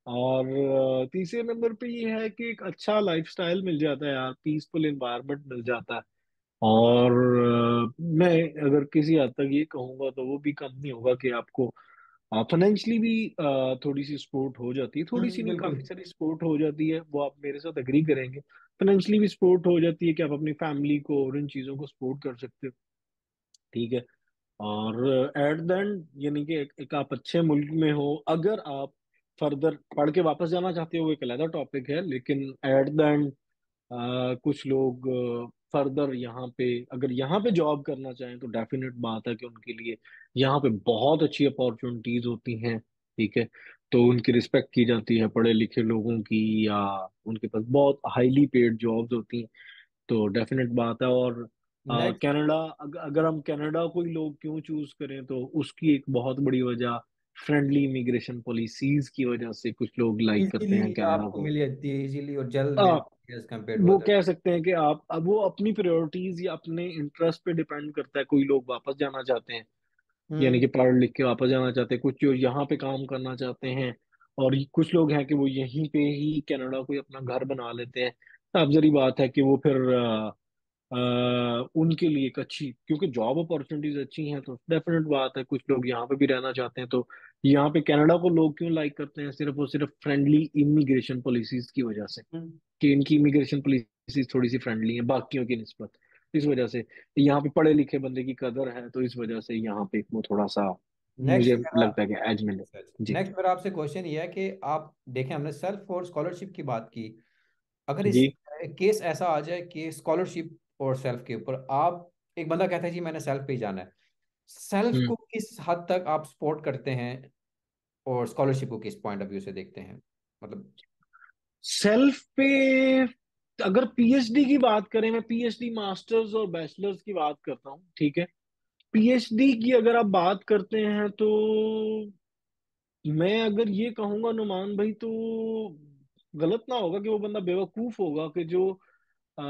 और तीसरे नंबर पे ये है कि एक अच्छा लाइफस्टाइल मिल जाता है यार पीसफुल एनवायरनमेंट मिल जाता है। और मैं अगर किसी हद तक ये कहूँगा तो वो भी कम नहीं होगा कि आपको फाइनेंशियली भी थोड़ी सी सपोर्ट हो जाती है। थोड़ी सी हम्म नहीं काफ़ी सारी सपोर्ट हो जाती है वो आप मेरे साथ एग्री करेंगे। फाइनेंशियली भी सपोर्ट हो जाती है कि आप अपनी फैमिली को और इन चीज़ों को सपोर्ट कर सकते हो। ठीक है? और एट द एंड यानी कि एक, एक आप अच्छे मुल्क में हो अगर आप फर्दर पढ़ के वापस जाना चाहते हो वो एक अलग टॉपिक है लेकिन एट द एंड कुछ लोग फर्दर यहाँ पे अगर यहाँ पे जॉब करना चाहें तो डेफिनेट बात है कि उनके लिए यहाँ पे बहुत अच्छी अपॉर्चुनिटीज़ होती हैं ठीक है? तो उनकी रिस्पेक्ट की जाती है पढ़े लिखे लोगों की या उनके पास बहुत हाईली पेड जॉब्स होती हैं तो डेफिनेट बात है और कनाडा अगर, अगर हम कनाडा कोई लोग क्यों चूज़ करें तो उसकी एक बहुत बड़ी वजह फ्रेंडली इमिग्रेशन पॉलिसीज़ की वजह से कुछ लोग लाइक करते हैं कनाडा आपको को मिल जाती है इजीली और जल्द है वो कह सकते हैं कि आप अब वो अपनी प्रायोरिटीज या अपने इंटरेस्ट पे डिपेंड करता है कोई लोग वापस जाना चाहते हैं। यानी हम्म। कि पढ़ लिख के वापस जाना चाहते हैं कुछ जो यहाँ पे काम करना चाहते हैं और कुछ लोग हैं कि वो यहीं पे ही कनाडा को अपना घर बना लेते हैं। अब जरी बात है कि वो फिर उनके लिए एक अच्छी क्योंकि जॉब अपॉर्चुनिटीज़ अच्छी हैं तो डेफिनेट बात है कुछ लोग यहाँ पे भी रहना चाहते हैं तो यहाँ पे कनाडा को लोग क्यों लाइक करते हैं? सिर्फ़ और सिर्फ़ फ्रेंडली इमिग्रेशन पॉलिसीज़ की वजह से हम्म। कि इनकी इमिग्रेशन पॉलिसीज़ थोड़ी सी फ्रेंडली है बाकियों की निस्बत। इस वजह से यहाँ पे पढ़े लिखे बंदे की कदर है तो इस वजह से यहाँ पे वो थोड़ा सा नेक्स्ट मुझे मेरा लगता है कि एज मिले नेक्स्ट मेरा आपसे क्वेश्चन ये है कि आप देखें हमने सेल्फ और स्कॉलरशिप की बात की। अगर इस केस ऐसा आ जाए कि स्कॉलरशिप और सेल्फ के ऊपर। आप एक बंदा कहता है जी मैंने सेल्फ पे जाना है। सेल्फ हम्म। को किस हद तक आप सपोर्ट करते हैं और स्कॉलरशिप को किस पॉइंट ऑफ़ व्यू से देखते हैं? मतलब सेल्फ पे अगर पीएचडी की बात करें मैं पीएचडी मास्टर्स और बैचलर्स की बात करता हूँ ठीक है? पीएचडी की अगर आप बात करते हैं तो मैं अगर ये कहूँगा नुमान भाई तो गलत ना होगा कि वो बंदा बेवकूफ़ होगा कि जो आ,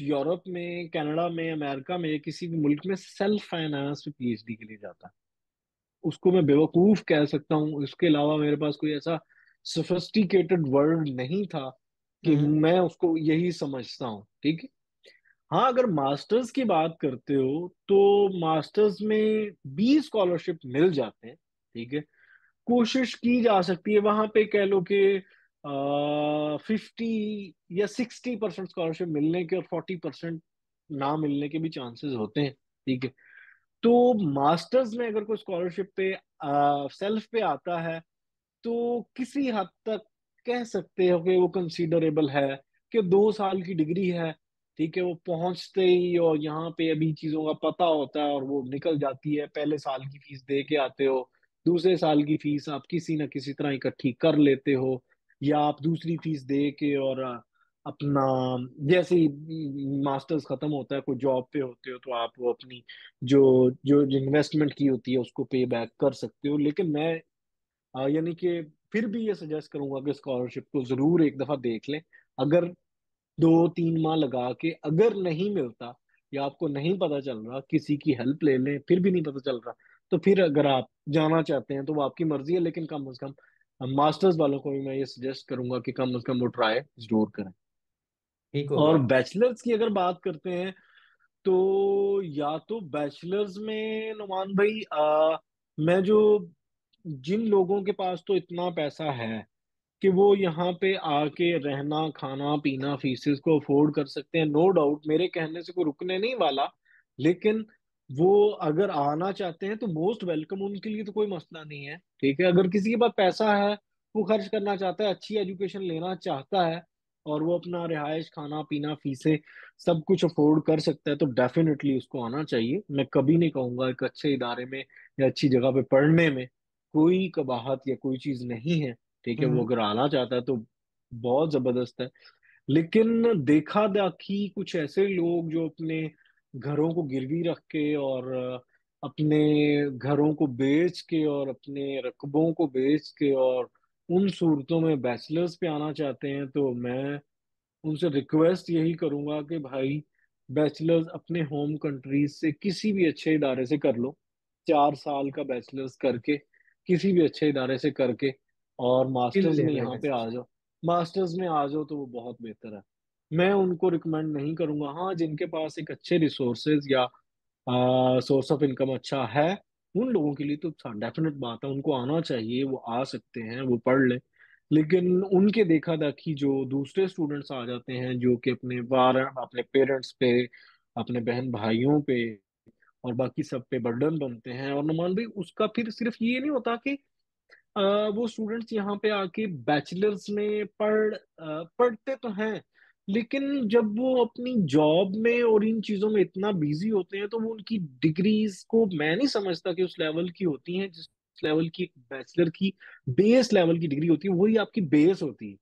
यूरोप में कनाडा में अमेरिका में किसी भी मुल्क में सेल्फ फाइनेंस पे पीएचडी के लिए जाता है। उसको मैं बेवकूफ़ कह सकता हूँ। इसके अलावा मेरे पास कोई ऐसा सोफिस्टिकेटेड वर्ड नहीं था कि हम्म। मैं उसको यही समझता हूँ ठीक है? हाँ अगर मास्टर्स की बात करते हो तो मास्टर्स में बी स्कॉलरशिप मिल जाते हैं ठीक है? कोशिश की जा सकती है। वहाँ पे कह लो कि फिफ्टी या सिक्सटी परसेंट स्कॉलरशिप मिलने के और फोर्टी परसेंट ना मिलने के भी चांसेस होते हैं, ठीक है? तो मास्टर्स में अगर कोई स्कॉलरशिप पे सेल्फ पे आता है तो किसी हद तक कह सकते हो कि वो कंसीडरेबल है कि दो साल की डिग्री है, ठीक है? वो पहुँचते ही और यहाँ पे अभी चीज़ों का पता होता है और वो निकल जाती है, पहले साल की फ़ीस दे के आते हो, दूसरे साल की फ़ीस आप किसी ना किसी तरह इकट्ठी कर लेते हो या आप दूसरी फ़ीस दे के और अपना, जैसे ही, मास्टर्स खत्म होता है, कोई जॉब पे होते हो तो आप वो अपनी जो जो इन्वेस्टमेंट की होती है, उसको पे बैक कर सकते हो। लेकिन मैं यानी कि फिर भी ये सजेस्ट करूँगा कि स्कॉलरशिप को ज़रूर एक दफ़ा देख लें। अगर दो, तीन माह लगा के अगर नहीं मिलता या आपको नहीं पता चल रहा, किसी की हेल्प ले लें, फिर भी नहीं पता चल रहा तो फिर अगर आप जाना चाहते हैं तो वो आपकी मर्ज़ी है, लेकिन कम अज कम मास्टर्स वालों को भी मैं ये सजेस्ट करूँगा कि कम अज कम वो ट्राई ज़रूर करें। ठीक और बैचलर्स की अगर बात करते हैं तो या तो बैचलर्स में नुमान भाई आ, मैं जो जिन लोगों के पास तो इतना पैसा है कि वो यहाँ पे आके रहना खाना पीना फीसेस को अफोर्ड कर सकते हैं नो no डाउट मेरे कहने से कोई रुकने नहीं वाला लेकिन वो अगर आना चाहते हैं तो मोस्ट वेलकम उनके लिए तो कोई मसला नहीं है ठीक है? अगर किसी के पास पैसा है वो खर्च करना चाहता है अच्छी एजुकेशन लेना चाहता है और वो अपना रिहाइश खाना पीना फीसें सब कुछ अफोर्ड कर सकता है तो डेफिनेटली उसको आना चाहिए। मैं कभी नहीं कहूँगा एक अच्छे इदारे में या अच्छी जगह पे पढ़ने में कोई कबाहत या कोई चीज़ नहीं है ठीक है? वो हम्म। अगर आना चाहता है तो बहुत ज़बरदस्त है। लेकिन देखा दाखी कुछ ऐसे लोग जो अपने घरों को गिरवी रख के और अपने घरों को बेच के और अपने रकबों को बेच के और उन सूरतों में बैचलर्स पे आना चाहते हैं तो मैं उनसे रिक्वेस्ट यही करूँगा कि भाई बैचलर्स अपने होम कंट्रीज़ से किसी भी अच्छे इदारे से कर लो चार साल का बैचलर्स करके किसी भी अच्छे इदारे से करके और मास्टर्स में यहाँ पे आ जाओ मास्टर्स में आ जाओ तो वो बहुत बेहतर है। मैं उनको रिकमेंड नहीं करूँगा। हाँ जिनके पास एक अच्छे रिसोर्सेज या सोर्स ऑफ़ इनकम अच्छा है उन लोगों के लिए तो डेफिनेट बात है उनको आना चाहिए वो आ सकते हैं वो पढ़ ले। लेकिन उनके देखा देखी जो दूसरे स्टूडेंट्स आ जाते हैं जो कि अपने बार अपने पेरेंट्स पे अपने बहन भाइयों पे और बाकी सब पे बर्डन बनते हैं और नुमान भाई उसका फिर सिर्फ़ ये नहीं होता कि अ, वो स्टूडेंट्स यहाँ पे आके बैचलर्स में पढ़ अ, पढ़ते तो हैं लेकिन जब वो अपनी जॉब में और इन चीज़ों में इतना बिज़ी होते हैं तो वो उनकी डिग्रीज को मैं नहीं समझता कि उस लेवल की होती हैं जिस लेवल की बैचलर की बेस लेवल की डिग्री होती है वही आपकी बेस होती है।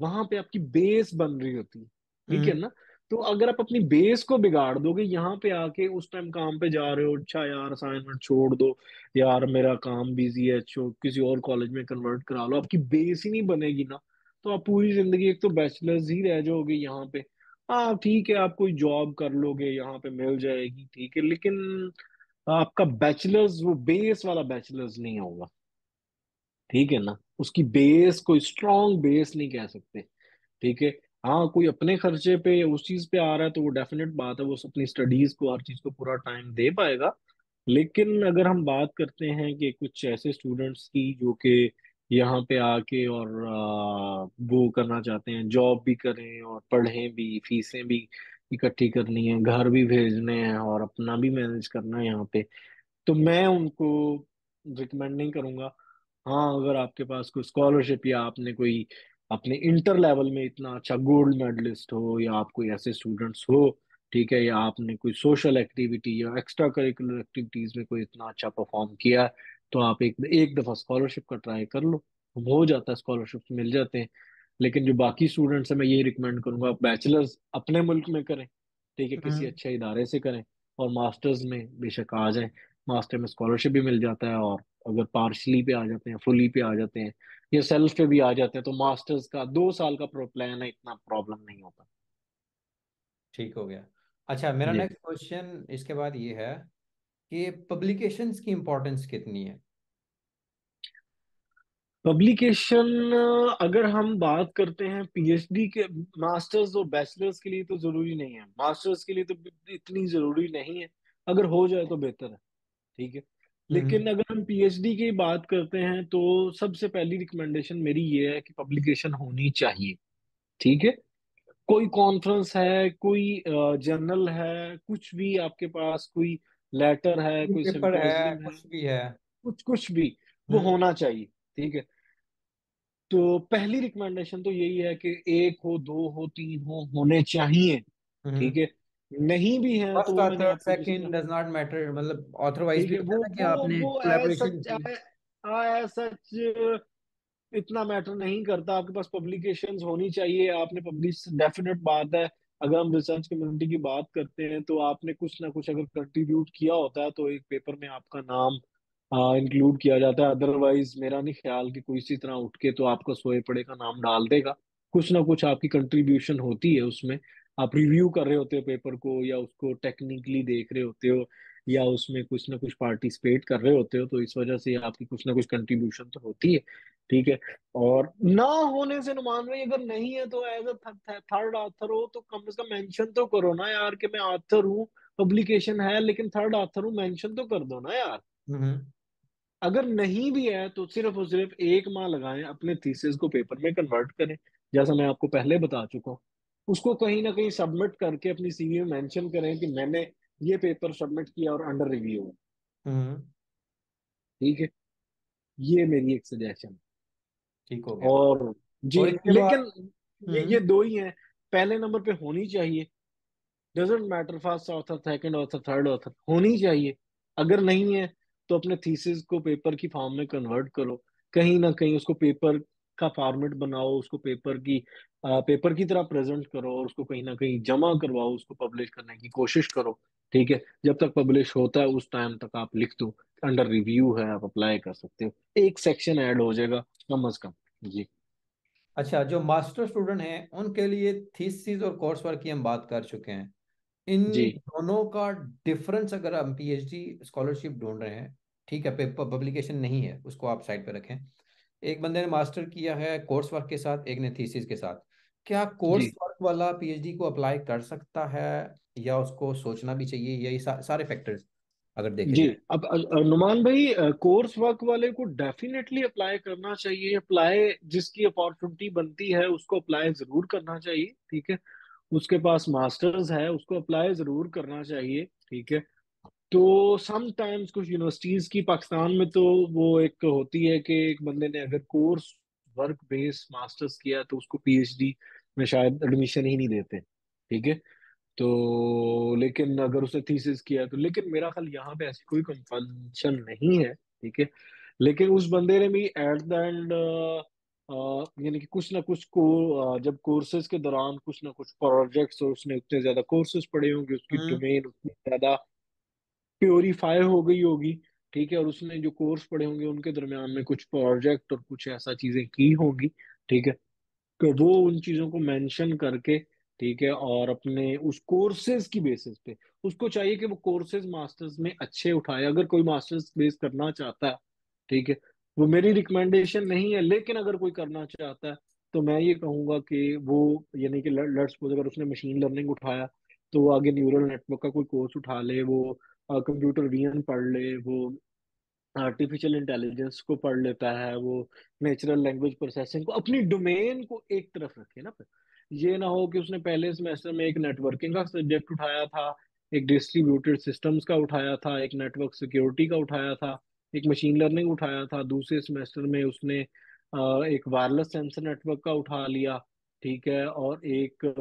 वहाँ पे आपकी बेस बन रही होती है ठीक है हम्म। ना? तो अगर आप अपनी बेस को बिगाड़ दोगे यहाँ पे आके उस टाइम काम पे जा रहे हो अच्छा यार असाइनमेंट छोड़ दो यार मेरा काम बिज़ी है किसी और कॉलेज में कन्वर्ट करा लो आपकी बेस ही नहीं बनेगी ना। तो आप पूरी ज़िंदगी एक तो बैचलर्स ही रह जाओगे यहाँ पे। हाँ ठीक है, आप कोई जॉब कर लोगे, यहाँ पे मिल जाएगी, ठीक है, लेकिन आपका बैचलर्स, वो बेस वाला बैचलर्स नहीं होगा। ठीक है ना? उसकी बेस, कोई स्ट्रांग बेस नहीं कह सकते। ठीक है? हाँ कोई अपने खर्चे पे, उस चीज़ पे आ रहा है तो वो डेफिनेट बात है, वो अपनी स्टडीज़ को, हर चीज़ को पूरा टाइम दे पाएगा। लेकिन अगर हम बात करते हैं कि कुछ ऐसे स्टूडेंट्स की, जो कि यहाँ पे आके और वो करना चाहते हैं जॉब भी करें और पढ़ें भी फीसें भी इकट्ठी करनी है घर भी भेजने हैं और अपना भी मैनेज करना है यहाँ पे। तो मैं उनको रिकमेंड नहीं करूँगा। हाँ अगर आपके पास कोई स्कॉलरशिप या आपने कोई अपने इंटर लेवल में इतना अच्छा गोल्ड मेडलिस्ट हो या आप कोई ऐसे स्टूडेंट्स हो ठीक है या आपने कोई सोशल एक्टिविटी या एक्स्ट्रा करिकुलर एक्टिविटीज़ में कोई इतना अच्छा परफॉर्म किया है, तो आप एक एक दफ़ा स्कॉलरशिप का ट्राई कर लो। हो जाता है स्कॉलरशिप मिल जाते हैं। लेकिन जो बाकी स्टूडेंट्स हैं मैं यही रिकमेंड करूँगा आप बैचलर्स अपने मुल्क में करें। ठीक है किसी हम्म। अच्छे इदारे से करें और मास्टर्स में बेशक आ जाएँ। मास्टर में स्कॉलरशिप भी मिल जाता है और अगर पार्शली पे आ जाते हैं फुली पे आ जाते हैं या सेल्फ पे भी आ जाते हैं तो मास्टर्स का दो साल का प्लान है इतना प्रॉब्लम नहीं होता। ठीक हो गया। अच्छा मेरा नेक्स्ट क्वेश्चन इसके बाद ये है कि पब्लिकेशंस की इम्पोर्टेंस कितनी है? पब्लिकेशन अगर हम बात करते हैं पीएचडी के मास्टर्स और बैचलर्स के लिए तो ज़रूरी नहीं है। मास्टर्स के लिए तो इतनी ज़रूरी नहीं है। अगर हो जाए तो बेहतर है ठीक है? हम्म। लेकिन अगर हम पीएचडी की बात करते हैं तो सबसे पहली रिकमेंडेशन मेरी ये है कि पब्लिकेशन होनी चाहिए ठीक है? कोई कॉन्फ्रेंस है कोई जर्नल है कुछ भी आपके पास कोई लेटर है कोई पेपर है है कुछ भी है। कुछ कुछ भी वो हम्म। होना चाहिए ठीक है? तो पहली रिकमेंडेशन तो यही है कि एक हो दो हो तीन हो होने चाहिए हम्म। ठीक है? नहीं भी है तो ऑथर आपको किसी सेकंड डज नॉट मैटर मतलब ऑथर वाइज ठीक भी वो है कि आपने वो कोलैबोरेशन सच सच इतना मैटर नहीं करता। आपके पास पब्लिकेशंस होनी चाहिए आपने पब्लिश डेफिनेट बात है अगर हम रिसर्च कम्युनिटी की बात करते हैं तो आपने कुछ ना कुछ अगर कंट्रीब्यूट किया होता है तो एक पेपर में आपका नाम इंक्लूड किया जाता है। अदरवाइज़ मेरा नहीं ख्याल कि कोई इसी तरह उठ के तो आपका सोए पड़े का नाम डाल देगा। कुछ ना कुछ आपकी कंट्रीब्यूशन होती है उसमें। आप रिव्यू कर रहे होते हो पेपर को, या उसको टेक्निकली देख रहे होते हो। या उसमें कुछ ना कुछ पार्टिसिपेट कर रहे होते हो तो इस वजह से आपकी कुछ ना कुछ कंट्रीब्यूशन तो होती है ठीक है? और ना होने से नुमान भाई अगर नहीं है तो एज अ थर्ड ऑथर हो तो कम से कम मेंशन तो करो ना यार कि मैं ऑथर हूँ पब्लिकेशन है लेकिन थर्ड ऑथर हूँ मेंशन तो कर दो ना यार। हम्म। अगर नहीं भी है तो सिर्फ़ और सिर्फ़ एक माह लगाएँ अपने थीसिस को पेपर में कन्वर्ट करें जैसा मैं आपको पहले बता चुका हूँ। उसको कहीं ना कहीं सबमिट करके अपनी सीवी में मेंशन करें कि मैंने ये पेपर सबमिट किया और अंडर रिव्यू है हम्म। ठीक है? ये मेरी एक सजेशन ठीक हो गया। और जी और लेकिन ये हम्म। ये दो ही हैं। पहले नंबर पे होनी चाहिए। Doesn't matter first author second author third author होनी चाहिए। अगर नहीं है तो अपने थीसिस को पेपर की फॉर्म में कन्वर्ट करो। कहीं ना कहीं उसको पेपर का फॉर्मेट बनाओ उसको पेपर की पेपर की तरह प्रेजेंट करो और उसको कहीं ना कहीं जमा करवाओ उसको पब्लिश करने की कोशिश करो। ठीक है जब तक पब्लिश होता है उस टाइम तक आप लिख दो अंडर रिव्यू है आप अप्लाई कर सकते हो। एक सेक्शन ऐड हो जाएगा कम अज कम जी। अच्छा जो मास्टर स्टूडेंट हैं उनके लिए थीसिस और कोर्स वर्क की हम बात कर चुके हैं। इन दोनों का डिफरेंस अगर हम पीएचडी स्कॉलरशिप ढूंढ रहे हैं ठीक है पेपर पब्लिकेशन नहीं है उसको आप साइड पे रखें। एक बंदे ने मास्टर किया है कोर्स वर्क के साथ एक ने थीसिस के साथ। क्या कोर्स वर्क वाला पीएचडी को अप्लाई कर सकता है या उसको सोचना भी चाहिए? यही सा, सारे फैक्टर्स अगर देखे जी अब नुमान भाई कोर्स वर्क वाले को डेफिनेटली अप्लाई करना चाहिए। अप्लाई जिसकी अपॉर्चुनिटी बनती है उसको अप्लाई ज़रूर करना चाहिए ठीक है? उसके पास मास्टर्स है उसको अप्लाई ज़रूर करना चाहिए ठीक है? तो समटाइम्स कुछ यूनिवर्सिटीज की पाकिस्तान में तो वो एक होती है कि एक बंदे ने अगर कोर्स वर्क बेस्ड मास्टर्स किया तो उसको पीएचडी में शायद एडमिशन ही नहीं देते ठीक है? तो लेकिन अगर उसने थीसिस किया तो लेकिन मेरा ख्याल यहाँ पे ऐसी कोई कंपल्शन नहीं है ठीक है? लेकिन उस बंदे ने भी एट द एंड यानी कि कुछ ना कुछ को जब कोर्सेज के दौरान कुछ ना कुछ प्रोजेक्ट्स और उसने उतने ज़्यादा कोर्सेज पढ़े होंगे उसकी हम्म। डोमेन उतनी ज़्यादा प्योरीफाई हो गई होगी ठीक है, और उसने जो कोर्स पढ़े होंगे उनके दरमियान में कुछ प्रोजेक्ट और कुछ ऐसा चीज़ें की होंगी, ठीक है? तो वो उन चीज़ों को मेंशन करके, ठीक है, और अपने उस कोर्सेज की बेसिस पे, उसको चाहिए कि वो कोर्सेज मास्टर्स में अच्छे उठाए। अगर कोई मास्टर्स बेस करना चाहता है, ठीक है, वो मेरी रिकमेंडेशन नहीं है, लेकिन अगर कोई करना चाहता है तो मैं ये कहूँगा कि वो, यानी कि लेट्स सपोज़ अगर उसने मशीन लर्निंग उठाया तो वो आगे न्यूरल नेटवर्क का कोई कोर्स उठा ले, वो कंप्यूटर विजन पढ़ ले, वो आर्टिफिशियल इंटेलिजेंस को पढ़ लेता है, वो नेचुरल लैंग्वेज प्रोसेसिंग को, अपनी डोमेन को एक तरफ़ रखे ना फिर। ये ना हो कि उसने पहले सेमेस्टर में एक नेटवर्किंग का सब्जेक्ट उठाया था, एक डिस्ट्रीब्यूटेड सिस्टम्स का उठाया था, एक नेटवर्क सिक्योरिटी का उठाया था, एक मशीन लर्निंग उठाया था, दूसरे सेमेस्टर में उसने एक वायरलेस सेंसर नेटवर्क का उठा लिया, ठीक है, और एक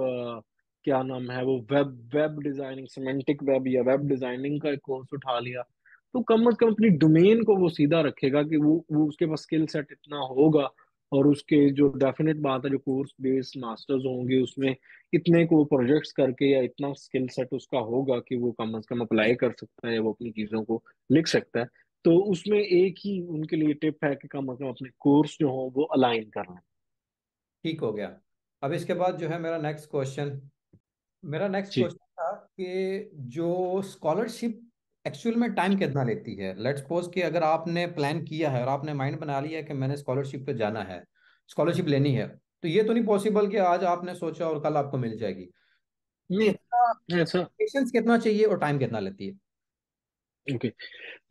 क्या नाम है वो, web web designing, semantic web या वेब डिज़ाइनिंग का एक कोर्स उठा लिया। तो कम अज कम अपनी डोमेन को वो सीधा रखेगा कि वो वो उसके पास स्किल सेट इतना होगा और उसके जो डेफिनेट बात है जो कोर्स बेस्ड मास्टर्स होंगे उसमें इतने को प्रोजेक्ट्स करके या इतना स्किल सेट उसका होगा कि वो कम अज कम अप्लाई कर सकता है वो अपनी चीज़ों को लिख सकता है। तो उसमें एक ही उनके लिए टिप है कि कम अज कम अपने कोर्स जो हो वो अलाइन करना। ठीक हो गया। अब इसके बाद जो है मेरा नेक्स्ट क्वेश्चन मेरा नेक्स्ट क्वेश्चन था कि जो स्कॉलरशिप एक्चुअल में टाइम कितना लेती है? लेट्स सपोज़ कि अगर आपने प्लान किया है और आपने माइंड बना लिया है कि मैंने स्कॉलरशिप पे जाना है स्कॉलरशिप लेनी है तो ये तो नहीं पॉसिबल कि आज आपने सोचा और कल आपको मिल जाएगी। पेशेंस कितना चाहिए और टाइम कितना लेती है? ओके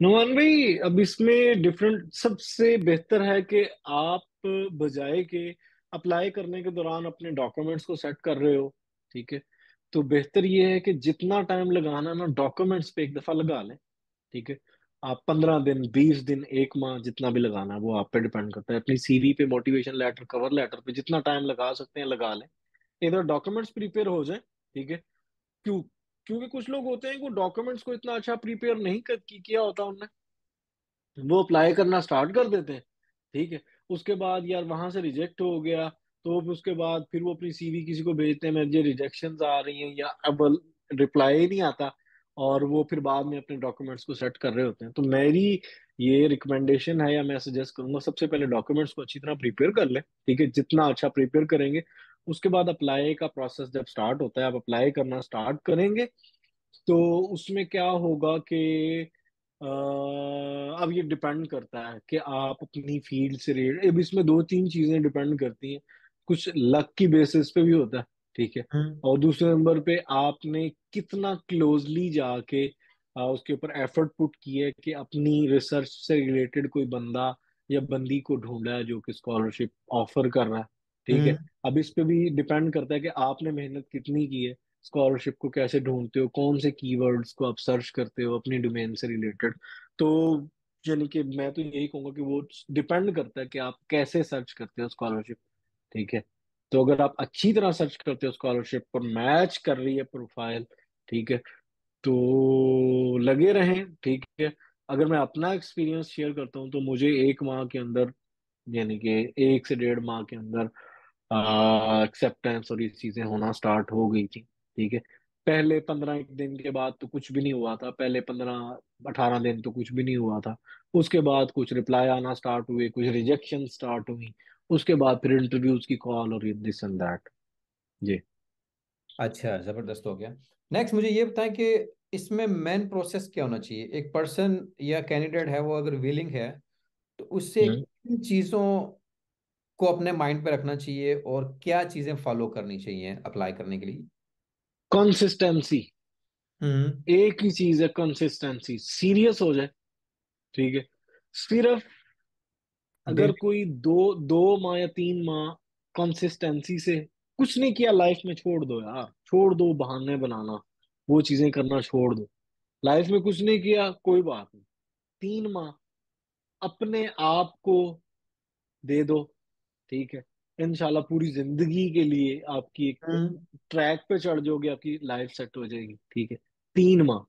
नुमान भाई अब इसमें डिफरेंट सबसे बेहतर है कि आप बजाय के अप्लाई करने के दौरान अपने डॉक्यूमेंट्स को सेट कर रहे हो ठीक है? तो बेहतर ये है कि जितना टाइम लगाना ना डॉक्यूमेंट्स पे एक दफ़ा लगा लें ठीक है? आप पंद्रह दिन बीस दिन एक माह जितना भी लगाना है वो आप पे डिपेंड करता है। अपनी सीवी पे मोटिवेशन लेटर कवर लेटर पे जितना टाइम लगा सकते हैं लगा लें। इधर डॉक्यूमेंट्स प्रिपेयर हो जाए ठीक है? क्यों? क्योंकि कुछ लोग होते हैं वो डॉक्यूमेंट्स को इतना अच्छा प्रिपेयर नहीं कर, किया होता उनने। वो अप्लाई करना स्टार्ट कर देते हैं ठीक है? उसके बाद यार वहाँ से रिजेक्ट हो गया तो फिर उसके बाद फिर वो अपनी सीवी किसी को भेजते हैं मुझे रिजेक्शन आ रही हैं या अब रिप्लाई नहीं आता और वो फिर बाद में अपने डॉक्यूमेंट्स को सेट कर रहे होते हैं। तो मेरी ये रिकमेंडेशन है या मैं सजेस्ट करूँगा, सबसे पहले डॉक्यूमेंट्स को अच्छी तरह प्रिपेयर कर लें, ठीक है? जितना अच्छा प्रिपेयर करेंगे, उसके बाद अप्लाई का प्रोसेस जब स्टार्ट होता है, आप अप्लाई करना स्टार्ट करेंगे तो उसमें क्या होगा कि अब ये डिपेंड करता है कि आप अपनी फ़ील्ड से रेट अब इसमें दो तीन चीज़ें डिपेंड करती हैं। कुछ लक की बेसिस पे भी होता है ठीक है? हम्म। और दूसरे नंबर पे आपने कितना क्लोजली जाके उसके ऊपर एफर्ट पुट किया है कि अपनी रिसर्च से रिलेटेड कोई बंदा या बंदी को ढूंढा है जो कि स्कॉलरशिप ऑफ़र कर रहा है ठीक है? हम्म। अब इस पे भी डिपेंड करता है कि आपने मेहनत कितनी की है स्कॉलरशिप को कैसे ढूंढते हो कौन से कीवर्ड्स को आप सर्च करते हो अपनी डोमेन से रिलेटेड तो यानी कि मैं तो यही कहूँगा कि वो डिपेंड करता है कि आप कैसे सर्च करते हो स्कॉलरशिप ठीक है? तो अगर आप अच्छी तरह सर्च करते हो स्कॉलरशिप पर मैच कर रही है प्रोफ़ाइल ठीक है? तो लगे रहें, ठीक है? अगर मैं अपना एक्सपीरियंस शेयर करता हूँ तो मुझे एक माह के अंदर, यानी कि एक से डेढ़ माह के अंदर एक्सेप्टेंस और ये चीज़ें होना स्टार्ट हो गई थी, ठीक है? पहले पंद्रह एक दिन के बाद तो कुछ भी नहीं हुआ था, पहले पंद्रह अठारह दिन तो कुछ भी नहीं हुआ था। उसके बाद कुछ रिप्लाई आना स्टार्ट हुए, कुछ रिजेक्शन स्टार्ट हुई उसके बाद फिर इंटरव्यूज़ की कॉल और दिस एंड दैट जी। अच्छा ज़बरदस्त हो गया। नेक्स्ट मुझे ये बताएँ कि इसमें मेन प्रोसेस क्या होना चाहिए? एक पर्सन या कैंडिडेट है वो अगर विलिंग है तो उससे हम्म। किन चीज़ों को अपने माइंड पे रखना चाहिए और क्या चीज़ें फॉलो करनी चाहिए अप्लाई करने के लिए? कंसिस्टेंसी हम्म। एक ही चीज़ है कंसिस्टेंसी सीरियस हो जाए। ठीक है। सिर्फ़ अगर कोई दो दो माह या तीन माह कंसिस्टेंसी से कुछ नहीं किया लाइफ में छोड़ दो यार। छोड़ दो बहाने बनाना वो चीज़ें करना छोड़ दो। लाइफ में कुछ नहीं किया कोई बात नहीं। तीन माह अपने आप को दे दो ठीक है? इंशाल्लाह पूरी ज़िंदगी के लिए आपकी एक हम्म। ट्रैक पे चढ़ जाओगे आपकी लाइफ सेट हो जाएगी ठीक है? तीन माह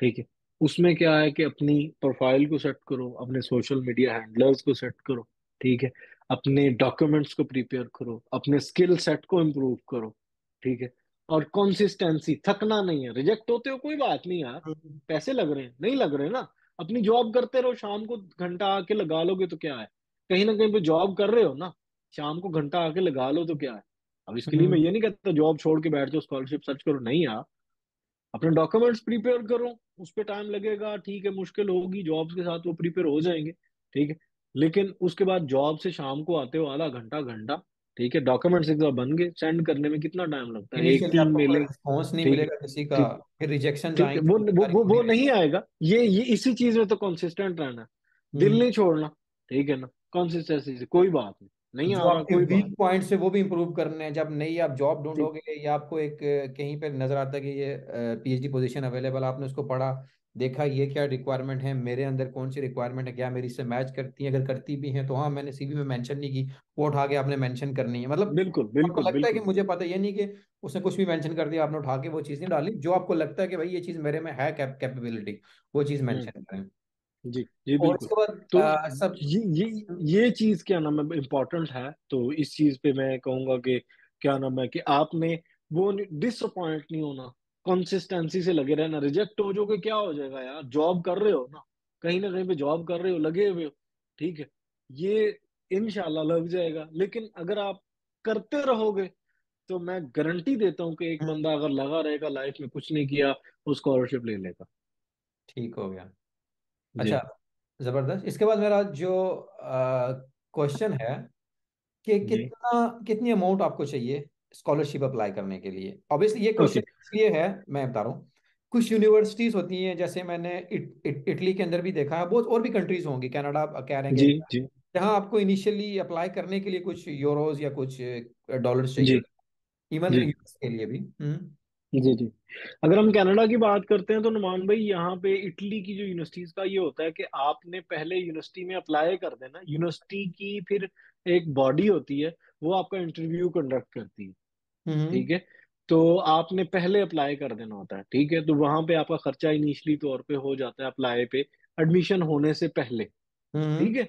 ठीक है? उसमें क्या है कि अपनी प्रोफ़ाइल को सेट करो अपने सोशल मीडिया हैंडलर्स को सेट करो ठीक है? अपने डॉक्यूमेंट्स को प्रिपेयर करो अपने स्किल सेट को इम्प्रूव करो ठीक है? और कंसिस्टेंसी थकना नहीं है। रिजेक्ट होते हो कोई बात नहीं यार। हम्म। पैसे लग रहे हैं नहीं लग रहे ना? अपनी जॉब करते रहो शाम को घंटा आके लगा लोगे तो क्या है? कहीं ना कहीं पे जॉब कर रहे हो ना शाम को घंटा आके लगा लो तो क्या है? अब इसके लिए मैं हम्म। ये नहीं कहता जॉब छोड़ के बैठ जाओ स्कॉलरशिप सर्च करो। नहीं यार। अपने डॉक्यूमेंट्स प्रिपेयर करो उस पर टाइम लगेगा ठीक है मुश्किल होगी जॉब्स के साथ वो प्रिपेयर हो जाएँगे ठीक है। लेकिन उसके बाद जॉब से शाम को आते हो आधा घंटा घंटा ठीक है डॉक्यूमेंट्स एक बार बन गए सेंड करने में कितना टाइम लगता है? एक तीन कोई नहीं मिलेगा किसी का फिर रिजेक्शन वो वो वो, वो नहीं आएगा ये ये इसी चीज़ में तो कंसिस्टेंट रहना दिल हम्म। नहीं छोड़ना ठीक है ना कंसिस्टेंसी से कोई बात नहीं। नहीं जो आ रहा आपके कोई वीक पॉइंट्स है वो भी इम्प्रूव करने हैं जब नई आप जॉब ढूंढोगे या आपको एक कहीं पे नज़र आता है कि ये पीएचडी पोजीशन अवेलेबल आपने उसको पढ़ा देखा ये क्या रिक्वायरमेंट है मेरे अंदर कौन सी रिक्वायरमेंट है क्या मेरी इससे मैच करती है अगर करती भी है तो हाँ मैंने सीवी में मेंशन नहीं की वो उठा के आपने मेंशन करनी है। मतलब बिल्कुल आपको बिल्कुल लगता है कि मुझे पता ये नहीं कि उसने कुछ भी मेंशन कर दिया आपने उठा के वो चीज़ नहीं डाली जो आपको लगता है कि भाई ये चीज़ मेरे में है कैपेबिलिटी वो चीज़ हम्म। मेंशन करें। जी जी और बिल्कुल। बाद तो अ, सब ये ये ये चीज़ क्या नाम है इम्पोर्टेंट है? तो इस चीज़ पे मैं कहूँगा कि क्या नाम है कि आपने वो डिसअपॉइंट नहीं होना। कंसिस्टेंसी से लगे रहना। रिजेक्ट हो जाओगे क्या हो जाएगा यार? जॉब कर रहे हो ना? कहीं ना कहीं पे जॉब कर रहे हो लगे हुए हो ठीक है? ये इंशाल्लाह लग जाएगा। लेकिन अगर आप करते रहोगे तो मैं गारंटी देता हूँ कि एक हम्म, बंदा अगर लगा रहेगा लाइफ में कुछ नहीं किया वो स्कॉलरशिप ले लेगा। ठीक हो गया। जी। अच्छा ज़बरदस्त। इसके बाद मेरा जो क्वेश्चन है कि जी। कितना कितनी अमाउंट आपको चाहिए स्कॉलरशिप अप्लाई करने के लिए? ऑब्वियसली ये क्वेश्चन इसलिए है मैं बता रहा हूँ। कुछ यूनिवर्सिटीज होती हैं जैसे मैंने इट, इट, इटली के अंदर भी देखा है बहुत और भी कंट्रीज़ होंगी कनाडा कह रहे हैं जी कि जी। जहाँ आपको इनिशियली अप्लाई करने के लिए कुछ यूरोज या कुछ डॉलर्स चाहिए जी। इवन यूएस के लिए भी हम्म। जी जी। अगर हम कनाडा की बात करते हैं तो नुमान भाई यहाँ पे इटली की जो यूनिवर्सिटीज का ये होता है कि आपने पहले यूनिवर्सिटी में अप्लाई कर देना यूनिवर्सिटी की फिर एक बॉडी होती है वो आपका इंटरव्यू कंडक्ट करती है हम्म। ठीक है? तो आपने पहले अप्लाई कर देना होता है ठीक है? तो वहाँ पे आपका खर्चा इनिशियली तौर पे हो जाता है अप्लाई पे एडमिशन होने से पहले ठीक हम्म है?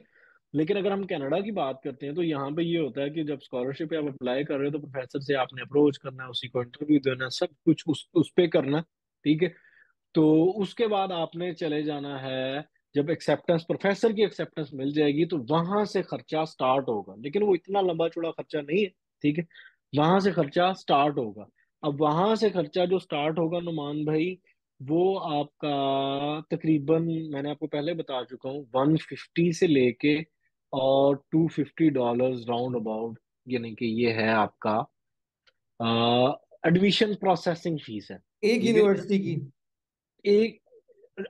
लेकिन अगर हम कनाडा की बात करते हैं तो यहाँ पे ये होता है कि जब स्कॉलरशिप आप अप्लाई कर रहे हो तो प्रोफेसर से आपने अप्रोच करना है उसी को इंटरव्यू देना, सब कुछ उस उस पे करना, ठीक है? तो उसके बाद आपने चले जाना है, जब एक्सेप्टेंस प्रोफेसर की एक्सेप्टेंस मिल जाएगी तो वहाँ से खर्चा स्टार्ट होगा। लेकिन वो इतना लंबा चौड़ा खर्चा नहीं है, ठीक है? वहाँ से खर्चा स्टार्ट होगा। अब वहाँ से खर्चा जो स्टार्ट होगा, नुमान भाई, वो आपका तकरीबन, मैंने आपको पहले बता चुका हूँ वन फिफ्टी से लेके और two fifty dollar round about यानी कि ये है आपका एडमिशन प्रोसेसिंग फ़ीस है। एक यूनिवर्सिटी की। एक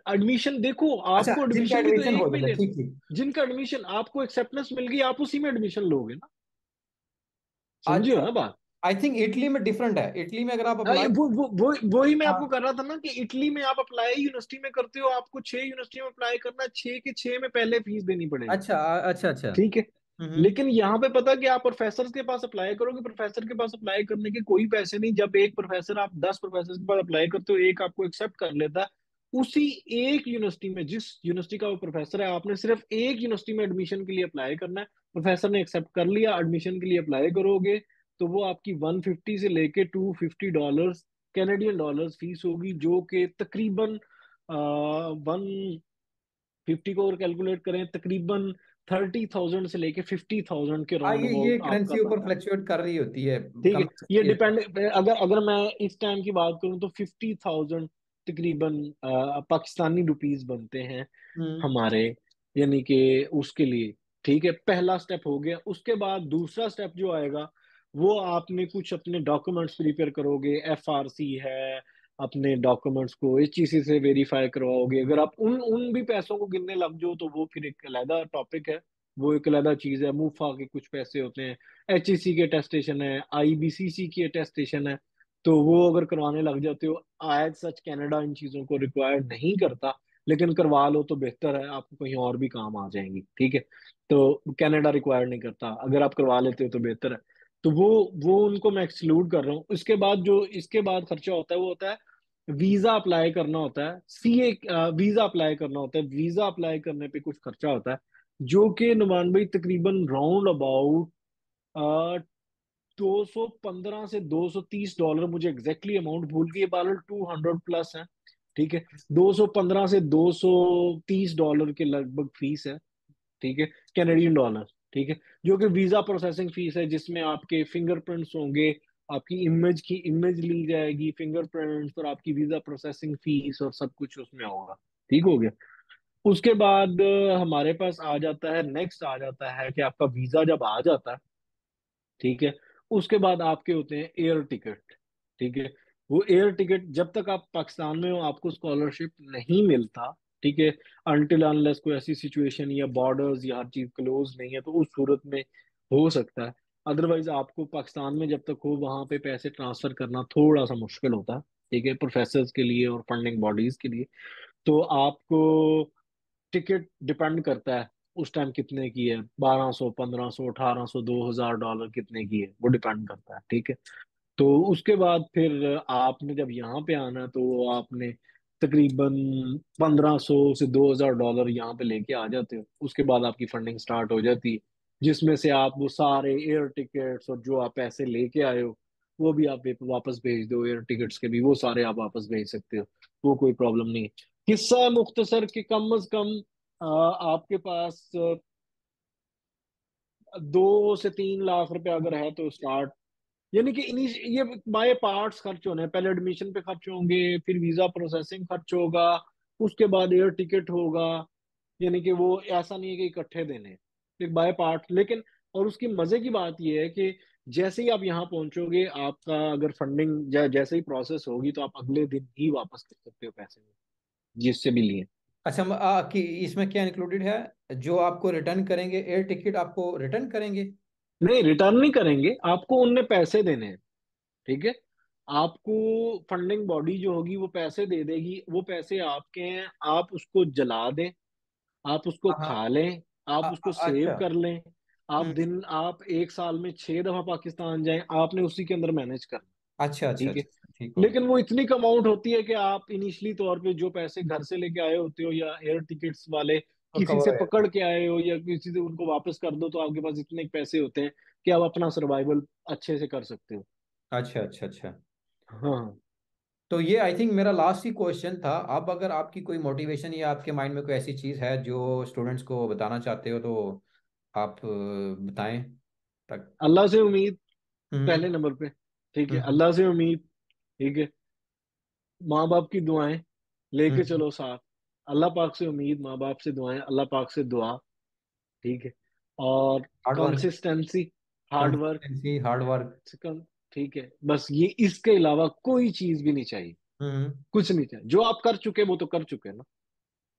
एडमिशन देखो अच्छा आपको एडमिशन भी तो एडमिशन हो एक ठीक जिनका एडमिशन आपको एक्सेप्टेंस मिल गई आप उसी में एडमिशन लोगे ना। आई समझे हो ना बात? आई थिंक इटली में डिफरेंट है। इटली में अगर आप हाँ, अप्लाई वो वो वो वही मैं आपको हाँ कर रहा था ना कि इटली में आप अप्लाई यूनिवर्सिटी में करते हो आपको छह यूनिवर्सिटी में अप्लाई करना छह के छह में पहले फ़ीस देनी पड़ेगी। अच्छा अच्छा अच्छा। ठीक है? हम्म। लेकिन यहाँ पे पता कि आप प्रोफेसर के पास अप्लाई करोगे प्रोफेसर के पास अप्लाई करने के कोई पैसे नहीं। जब एक प्रोफेसर आप दस प्रोफेसर के पास अप्लाई करते हो एक आपको एक्सेप्ट कर लेता है। उसी एक यूनिवर्सिटी में जिस यूनिवर्सिटी का वो प्रोफेसर है आपने सिर्फ़ एक यूनिवर्सिटी में एडमिशन के लिए अप्लाई करना है। प्रोफेसर ने एक्सेप्ट कर लिया एडमिशन के लिए अप्लाई करोगे। तो वो आपकी वन फिफ्टी से लेके two fifty dollar Canadian dollars fees होगी जो कि तकरीबन वन फिफ्टी को और कैलकुलेट करें तकरीबन थर्टी थाउज़ेंड से लेके फिफ्टी थाउज़ेंड के हाँ राउंड ये ये करेंसी ऊपर फ्लक्चुएट कर रही होती है। ठीक है ये डिपेंड अगर अगर मैं इस टाइम की बात करूँ तो फिफ्टी थाउज़ेंड तकरीबन पाकिस्तानी रुपीस बनते हैं हम्म। हमारे यानी कि उसके लिए। ठीक है पहला स्टेप हो गया। उसके बाद दूसरा स्टेप जो आएगा वो आपने कुछ अपने डॉक्यूमेंट्स प्रिपेयर करोगे एफ़ आर सी है अपने डॉक्यूमेंट्स को एच से वेरीफाई करवाओगे। अगर आप उन उन भी पैसों को गिनने लग जाओ तो वो फिर एक अलहदा टॉपिक है। वो एक अलहदा चीज़ है। मुफा के कुछ पैसे होते हैं। एच के अटेस्टेशन है आईबीसीसी की अटेस्टेशन है। तो वो अगर करवाने लग जाते हो एज सच कनाडा इन चीज़ों को रिक्वायर नहीं करता लेकिन करवा लो तो बेहतर है। आपको कहीं और भी काम आ जाएँगी ठीक है? तो कनाडा रिक्वायर नहीं करता। अगर आप करवा लेते हो तो बेहतर है। तो वो वो उनको मैं एक्सक्लूड कर रहा हूँ। उसके बाद जो, इसके बाद खर्चा होता है, वो होता है वीज़ा अप्लाई करना होता है। सी ए वीज़ा अप्लाई करना होता है। वीज़ा अप्लाई करने पे कुछ खर्चा होता है, जो कि नुमान भाई तकरीबन राउंड अबाउट दो सौ पंद्रह से दो सौ तीस डॉलर मुझे एग्जैक्टली अमाउंट भूल गई। बाल टू हंड्रेड प्लस है, ठीक है? दो सौ पंद्रह से दो सौ तीस डॉलर के लगभग फ़ीस है, ठीक है? कैनेडियन डॉलर ठीक है? जो कि वीज़ा प्रोसेसिंग फ़ीस है, जिसमें आपके फिंगरप्रिंट्स होंगे, आपकी इमेज की इमेज ली जाएगी फिंगरप्रिंट्स और आपकी वीज़ा प्रोसेसिंग फ़ीस और सब कुछ उसमें होगा। ठीक हो गया? उसके बाद हमारे पास आ जाता है नेक्स्ट आ जाता है कि आपका वीज़ा जब आ जाता है, ठीक है? उसके बाद आपके होते हैं एयर टिकट ठीक है? वो एयर टिकट जब तक आप पाकिस्तान में हो, आपको स्कॉलरशिप नहीं मिलता ठीक है अनटिल अनलेस कोई ऐसी सिचुएशन या बॉर्डर्स या हर चीज़ क्लोज नहीं है तो उस सूरत में हो सकता है। अदरवाइज़ आपको पाकिस्तान में जब तक हो, वहाँ पे पैसे ट्रांसफ़र करना थोड़ा सा मुश्किल होता है ठीक है प्रोफेसर के लिए और फंडिंग बॉडीज के लिए। तो आपको टिकट डिपेंड करता है, उस टाइम कितने की है, बारह सौ, पंद्रह सौ, अठारह सौ, दो हज़ार डॉलर कितने की है, वो डिपेंड करता है, ठीक है। तो उसके बाद फिर आपने जब यहाँ पे आना तो आपने तकरीबन पंद्रह सौ से दो हज़ार डॉलर यहाँ पे लेके आ जाते हो। उसके बाद आपकी फंडिंग स्टार्ट हो जाती है। जिसमें से आप वो सारे एयर टिकट्स और जो आप पैसे लेके आए हो, वो भी आप वापस भेज दो। एयर टिकट्स के भी वो सारे आप वापस भेज सकते हो। वो कोई प्रॉब्लम नहीं है। किस्सा मुख्तसर के कम अज कम आपके पास दो से तीन लाख रुपए अगर है तो स्टार्ट यानी कि ये बाय पार्ट्स खर्च होने हैं। पहले एडमिशन पे खर्च होंगे, फिर वीज़ा प्रोसेसिंग खर्च होगा, उसके बाद एयर टिकट होगा। यानी कि वो ऐसा नहीं है कि इकट्ठे देने। एक बाय पार्ट। लेकिन, और उसकी मज़े की बात यह है कि जैसे ही आप यहाँ पहुंचोगे, आपका अगर फंडिंग जैसे ही प्रोसेस होगी तो आप अगले दिन ही वापस कर सकते हो पैसे, जिससे भी लिए। अच्छा इसमें क्या इंक्लूडेड है? जो आपको रिटर्न करेंगे एयर टिकट आपको रिटर्न करेंगे? नहीं रिटर्न नहीं करेंगे। आपको उनने पैसे देने हैं ठीक है? आपको फंडिंग बॉडी जो होगी वो पैसे दे देगी। वो पैसे आपके हैं आप उसको जला दें आप उसको हाँ। खा लें आप आ, उसको सेव अच्छा। कर लें। आप हम्म। दिन आप एक साल में छह दफ़ा पाकिस्तान जाएँ आपने उसी के अंदर मैनेज करना अच्छा अच्छा ठीक है? अच्छा गया लेकिन वो इतनी कम अमाउंट होती है कि आप इनिशियली तौर पे जो पैसे घर से लेके आए होते हो या एयर टिकट्स वाले किसी से पकड़ के आए हो या किसी से उनको वापस कर दो तो आपके पास इतने पैसे होते हैं कि आप अपना सर्वाइवल अच्छे से कर सकते हो। अच्छा अच्छा अच्छा। हाँ। तो ये आई थिंक मेरा लास्ट ही क्वेश्चन था। अब अगर आपकी कोई मोटिवेशन या आपके माइंड में कोई ऐसी चीज़ है जो स्टूडेंट्स को बताना चाहते हो तो आप बताएँ तक। अल्लाह से उम्मीद हम्म। पहले नंबर पे ठीक है? हम्म। अल्लाह से उम्मीद ठीक है? माँ बाप की दुआएँ लेके हम्म। चलो साथ। अल्लाह पाक से उम्मीद माँ बाप से दुआएँ अल्लाह पाक से दुआ ठीक है? और consistency hard work hard work से कम ठीक है? बस ये इसके अलावा कोई चीज़ भी नहीं चाहिए। हम्म। कुछ नहीं चाहिए। जो आप कर चुके वो तो कर चुके ना।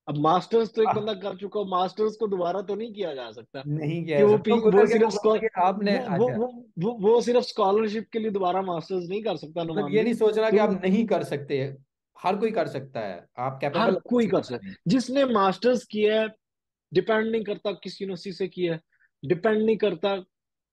अब मास्टर्स तो एक आह, बंदा कर चुका मास्टर्स को दोबारा तो नहीं किया जा सकता। नहीं कि किया वो पी तो वो सिर्फ़ वो आपने वो वो अच्छा। वो वो, वो सिर्फ़ स्कॉलरशिप के लिए दोबारा मास्टर्स नहीं कर सकता मतलब ये नहीं सोचना कि आप नहीं कर सकते। हर कोई कर सकता है। आप कैपेबल हो कोई कर सकता में जिसने मास्टर्स किया है डिपेंड नहीं करता किस यूनिवर्सिटी से किया है। डिपेंड नहीं करता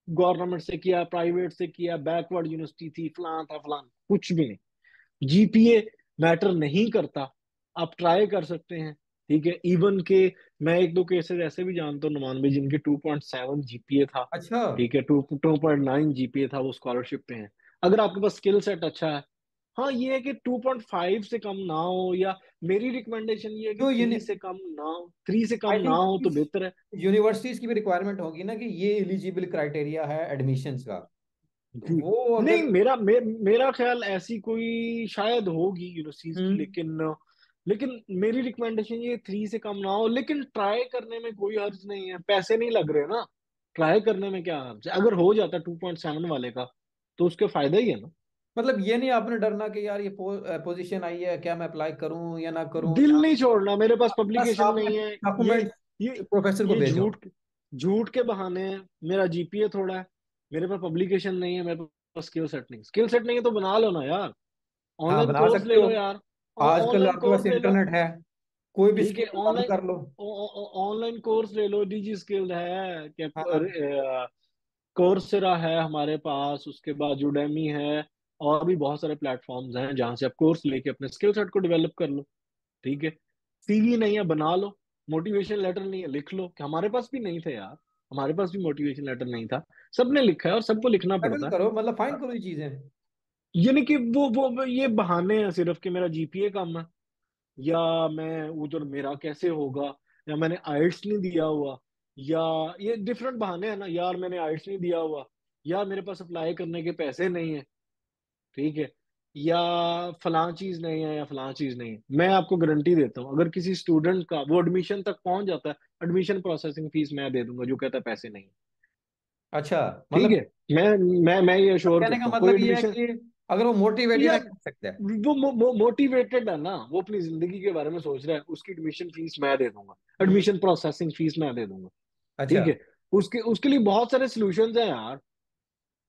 गवर्नमेंट से किया प्राइवेट से किया बैकवर्ड यूनिवर्सिटी थी फलान था फलान कुछ भी नहीं। जीपीए मैटर नहीं करता। आप ट्राई कर सकते हैं ठीक है? इवन के मैं एक दो केसेस ऐसे भी जानता हूँ नुमान भाई जिनके 2.7 जीपीए था अच्छा। ठीक है? Two two point nine GPA था वो स्कॉलरशिप पे हैं। अगर आपके पास स्किल सेट अच्छा है हाँ ये है कि 2.5 से कम ना हो या मेरी रिकमेंडेशन ये है कि तो थ्री ये से कम ना हो थ्री से कम ना हो तो बेहतर है। यूनिवर्सिटीज की भी रिक्वायरमेंट होगी ना कि ये एलिजिबल क्राइटेरिया है एडमिशंस का। वो नहीं मेरा मे, मेरा ख्याल ऐसी कोई शायद होगी यूनिवर्सिटीज की हम्म। लेकिन लेकिन मेरी रिकमेंडेशन ये थ्री से कम ना हो लेकिन ट्राई करने में कोई हर्ज नहीं है। पैसे नहीं लग रहे ना। ट्राई करने में क्या हर्ज है? अगर हो जाता टू पॉइंट सेवन वाले का तो उसके फ़ायदा ही है ना। मतलब ये नहीं आपने डरना कि यार ये पो, पोजीशन आई है क्या मैं अप्लाई करूँ या ना करूँ दिल या नहीं छोड़ना मेरे पास पब्लिकेशन नहीं है। ये डॉक्यूमेंट ये प्रोफेसर को भेजो। झूठ झूठ के बहाने हैं मेरा जीपीए थोड़ा है मेरे पास पब्लिकेशन नहीं है मेरे पास स्किल सेट नहीं स्किल सेट नहीं है तो बना लो ना यार। हाँ ऑनलाइन कोर्स ले लो यार। आजकल आपके पास इंटरनेट है कोई भी स्किल ऑनलाइन कर लो। ऑनलाइन कोर्स ले लो डिजी स्किल है हाँ। कोर्सेरा है हमारे पास उसके बाद यूडेमी है और भी बहुत सारे प्लेटफॉर्म्स हैं जहाँ से आप कोर्स लेके अपने स्किल सेट को डेवलप कर लो ठीक है? सीवी नहीं है बना लो। मोटिवेशन लेटर नहीं है लिख लो कि हमारे पास भी नहीं थे यार। हमारे पास भी मोटिवेशन लेटर नहीं था। सबने लिखा है और सबको लिखना पड़ता है। करो मतलब फाइंड करो ये चीज़ें। यानी कि वो वो वो ये बहाने हैं सिर्फ़ कि मेरा जीपीए कम है या मैं उधर मेरा कैसे होगा या मैंने आइट्स नहीं दिया हुआ या ये डिफरेंट बहाने हैं ना यार मैंने आइट्स नहीं दिया हुआ यार मेरे पास अप्लाई करने के पैसे नहीं है। ठीक है? या फलां चीज़ नहीं है या फलां चीज़ नहीं है। मैं आपको गारंटी देता हूँ अगर किसी स्टूडेंट का वो एडमिशन तक पहुँच जाता है एडमिशन प्रोसेसिंग फ़ीस मैं दे दूँगा जो कहता है पैसे नहीं। अच्छा ठीक मतलब है? मैं मैं मैं ये कहने का कोई मतलब ये है कि अगर वो मोटिवेटेड है कर सकता है। वो मो, मो, मोटिवेटेड है ना वो अपनी ज़िंदगी के बारे में सोच रहा है उसकी एडमिशन फ़ीस मैं दे दूँगा। एडमिशन प्रोसेसिंग फ़ीस मैं दे दूँगा। अच्छा। ठीक है? उसके उसके लिए बहुत सारे सोल्यूशन है यार।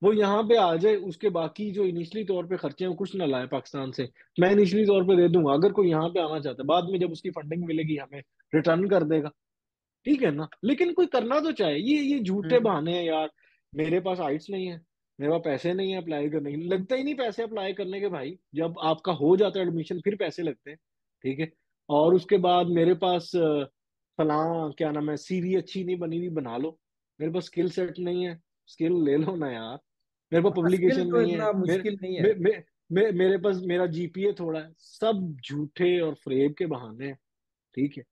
वो यहाँ पे आ जाए उसके बाकी जो इनिशियली तौर पे खर्चे हैं कुछ ना लाए पाकिस्तान से। मैं इनिशियली तौर पे दे दूँगा अगर कोई यहाँ पे आना चाहता है। बाद में जब उसकी फंडिंग मिलेगी हमें रिटर्न कर देगा। ठीक है ना? लेकिन कोई करना तो चाहे। ये ये झूठे हम्म। बहाने हैं यार। मेरे पास आइट्स नहीं है। मेरे पास पैसे नहीं है अप्लाई करने के लगता ही नहीं पैसे अप्लाई करने के भाई। जब आपका हो जाता है एडमिशन फिर पैसे लगते हैं। ठीक है? और उसके बाद मेरे पास फलां क्या नाम है सीवी अच्छी नहीं बनी हुई बना लो। मेरे पास स्किल सेट नहीं है। स्किल ले लो ना यार। मेरे पास पब्लिकेशन तो नहीं है। मुश्किल नहीं है। मे, मे, मे, मेरे पास मेरा जीपीए थोड़ा है सब झूठे और फ्रेब के बहाने हैं ठीक है?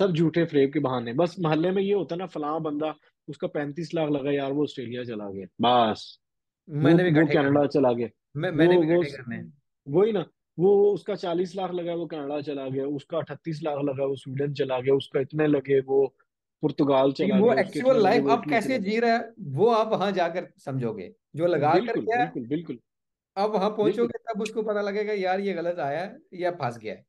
सब झूठे फ्रेब के बहाने बस मोहल्ले में ये होता है ना फलां बंदा उसका पैंतीस लाख लगा यार वो ऑस्ट्रेलिया चला गया बस। वो मैंने भी वो इकट्ठे कनाडा चला गया। मैं वो मैंने भी वो इकट्ठे करने वही ना वो उसका चालीस लाख लगा वो कनाडा चला गया उसका अठतीस लाख लगा वो स्वीडन चला गया उसका इतने लगे वो पुर्तगाल चला वो एक्चुअल लाइफ अब कैसे जी रहा है वो आप वहाँ जाकर समझोगे। जो लगा कर बिल्कुल बिल्कुल बिल्कुल। अब वहाँ पहुंचोगे तब उसको पता लगेगा यार ये गलत आया है या फंस गया है।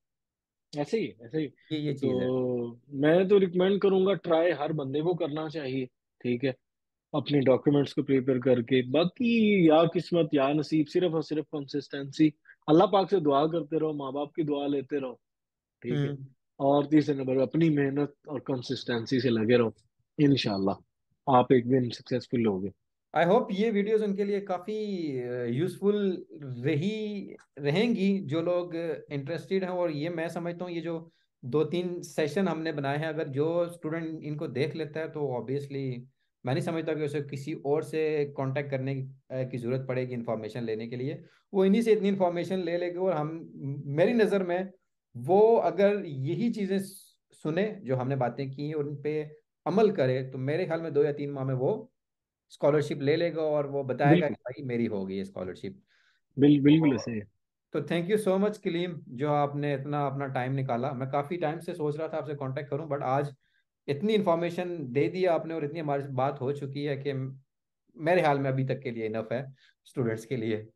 ऐसे ही ऐसे ही। ये ये चीज़ है। तो मैं तो रिकमेंड करूँगा ट्राई हर बंदे को करना चाहिए ठीक है? अपने डॉक्यूमेंट्स को प्रिपेयर करके। बाकी या किस्मत या नसीब सिर्फ़ और सिर्फ़ कंसिस्टेंसी अल्लाह पाक से दुआ करते रहो माँ बाप की दुआ लेते रहो ठीक है? हम्म। और तीसरे नंबर अपनी मेहनत और कंसिस्टेंसी से लगे रहो इंशाल्लाह। आप एक दिन सक्सेसफुल होगे। आई होप ये वीडियोस उनके लिए काफ़ी यूज़फुल रही रहेंगी जो लोग इंटरेस्टेड हैं और ये मैं समझता हूँ ये जो दो तीन सेशन हमने बनाए हैं अगर जो स्टूडेंट इनको देख लेता है तो ऑब्वियसली मैं नहीं समझता कि उसे किसी और से कांटेक्ट करने की, ज़रूरत पड़ेगी इन्फॉर्मेशन लेने के लिए। वो इन्हीं से इतनी इन्फॉर्मेशन ले लेगा और हम मेरी नज़र में वो अगर यही चीज़ें सुने जो हमने बातें की और उन पे अमल करे तो मेरे ख्याल में दो या तीन माह में वो स्कॉलरशिप ले लेगा और वो बताएगा कि भाई मेरी होगी ये स्कॉलरशिप बिल्कुल तो ऐसे तो thank you so much Kaleem जो आपने इतना अपना टाइम निकाला। मैं काफ़ी टाइम से सोच रहा था आपसे कांटेक्ट करूँ बट आज इतनी इन्फॉर्मेशन दे दी आपने और इतनी हमारी बात हो चुकी है कि मेरे हाल में अभी तक के लिए इनफ है स्टूडेंट्स के लिए।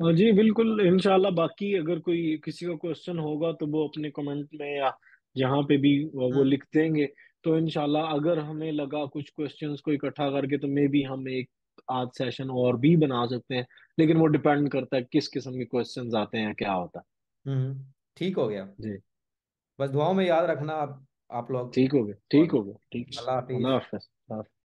हाँ जी बिल्कुल। इंशाल्लाह बाकी अगर कोई किसी का क्वेश्चन होगा तो वो अपने कमेंट में या जहाँ पे भी वो वो हम्म लिख देंगे। तो इंशाल्लाह अगर हमें लगा कुछ क्वेश्चंस को इकट्ठा करके तो मे बी हम एक आध सेशन और भी बना सकते हैं। लेकिन वो डिपेंड करता है किस किस्म के क्वेश्चंस आते हैं क्या होता हम्म ठीक हो गया। है जी। बस दुआओं में याद रखना आप आप लोग। ठीक हो गया ठीक हो गया ठीक। अल्लाह अल्लाह हाफिज हाफ़िज़।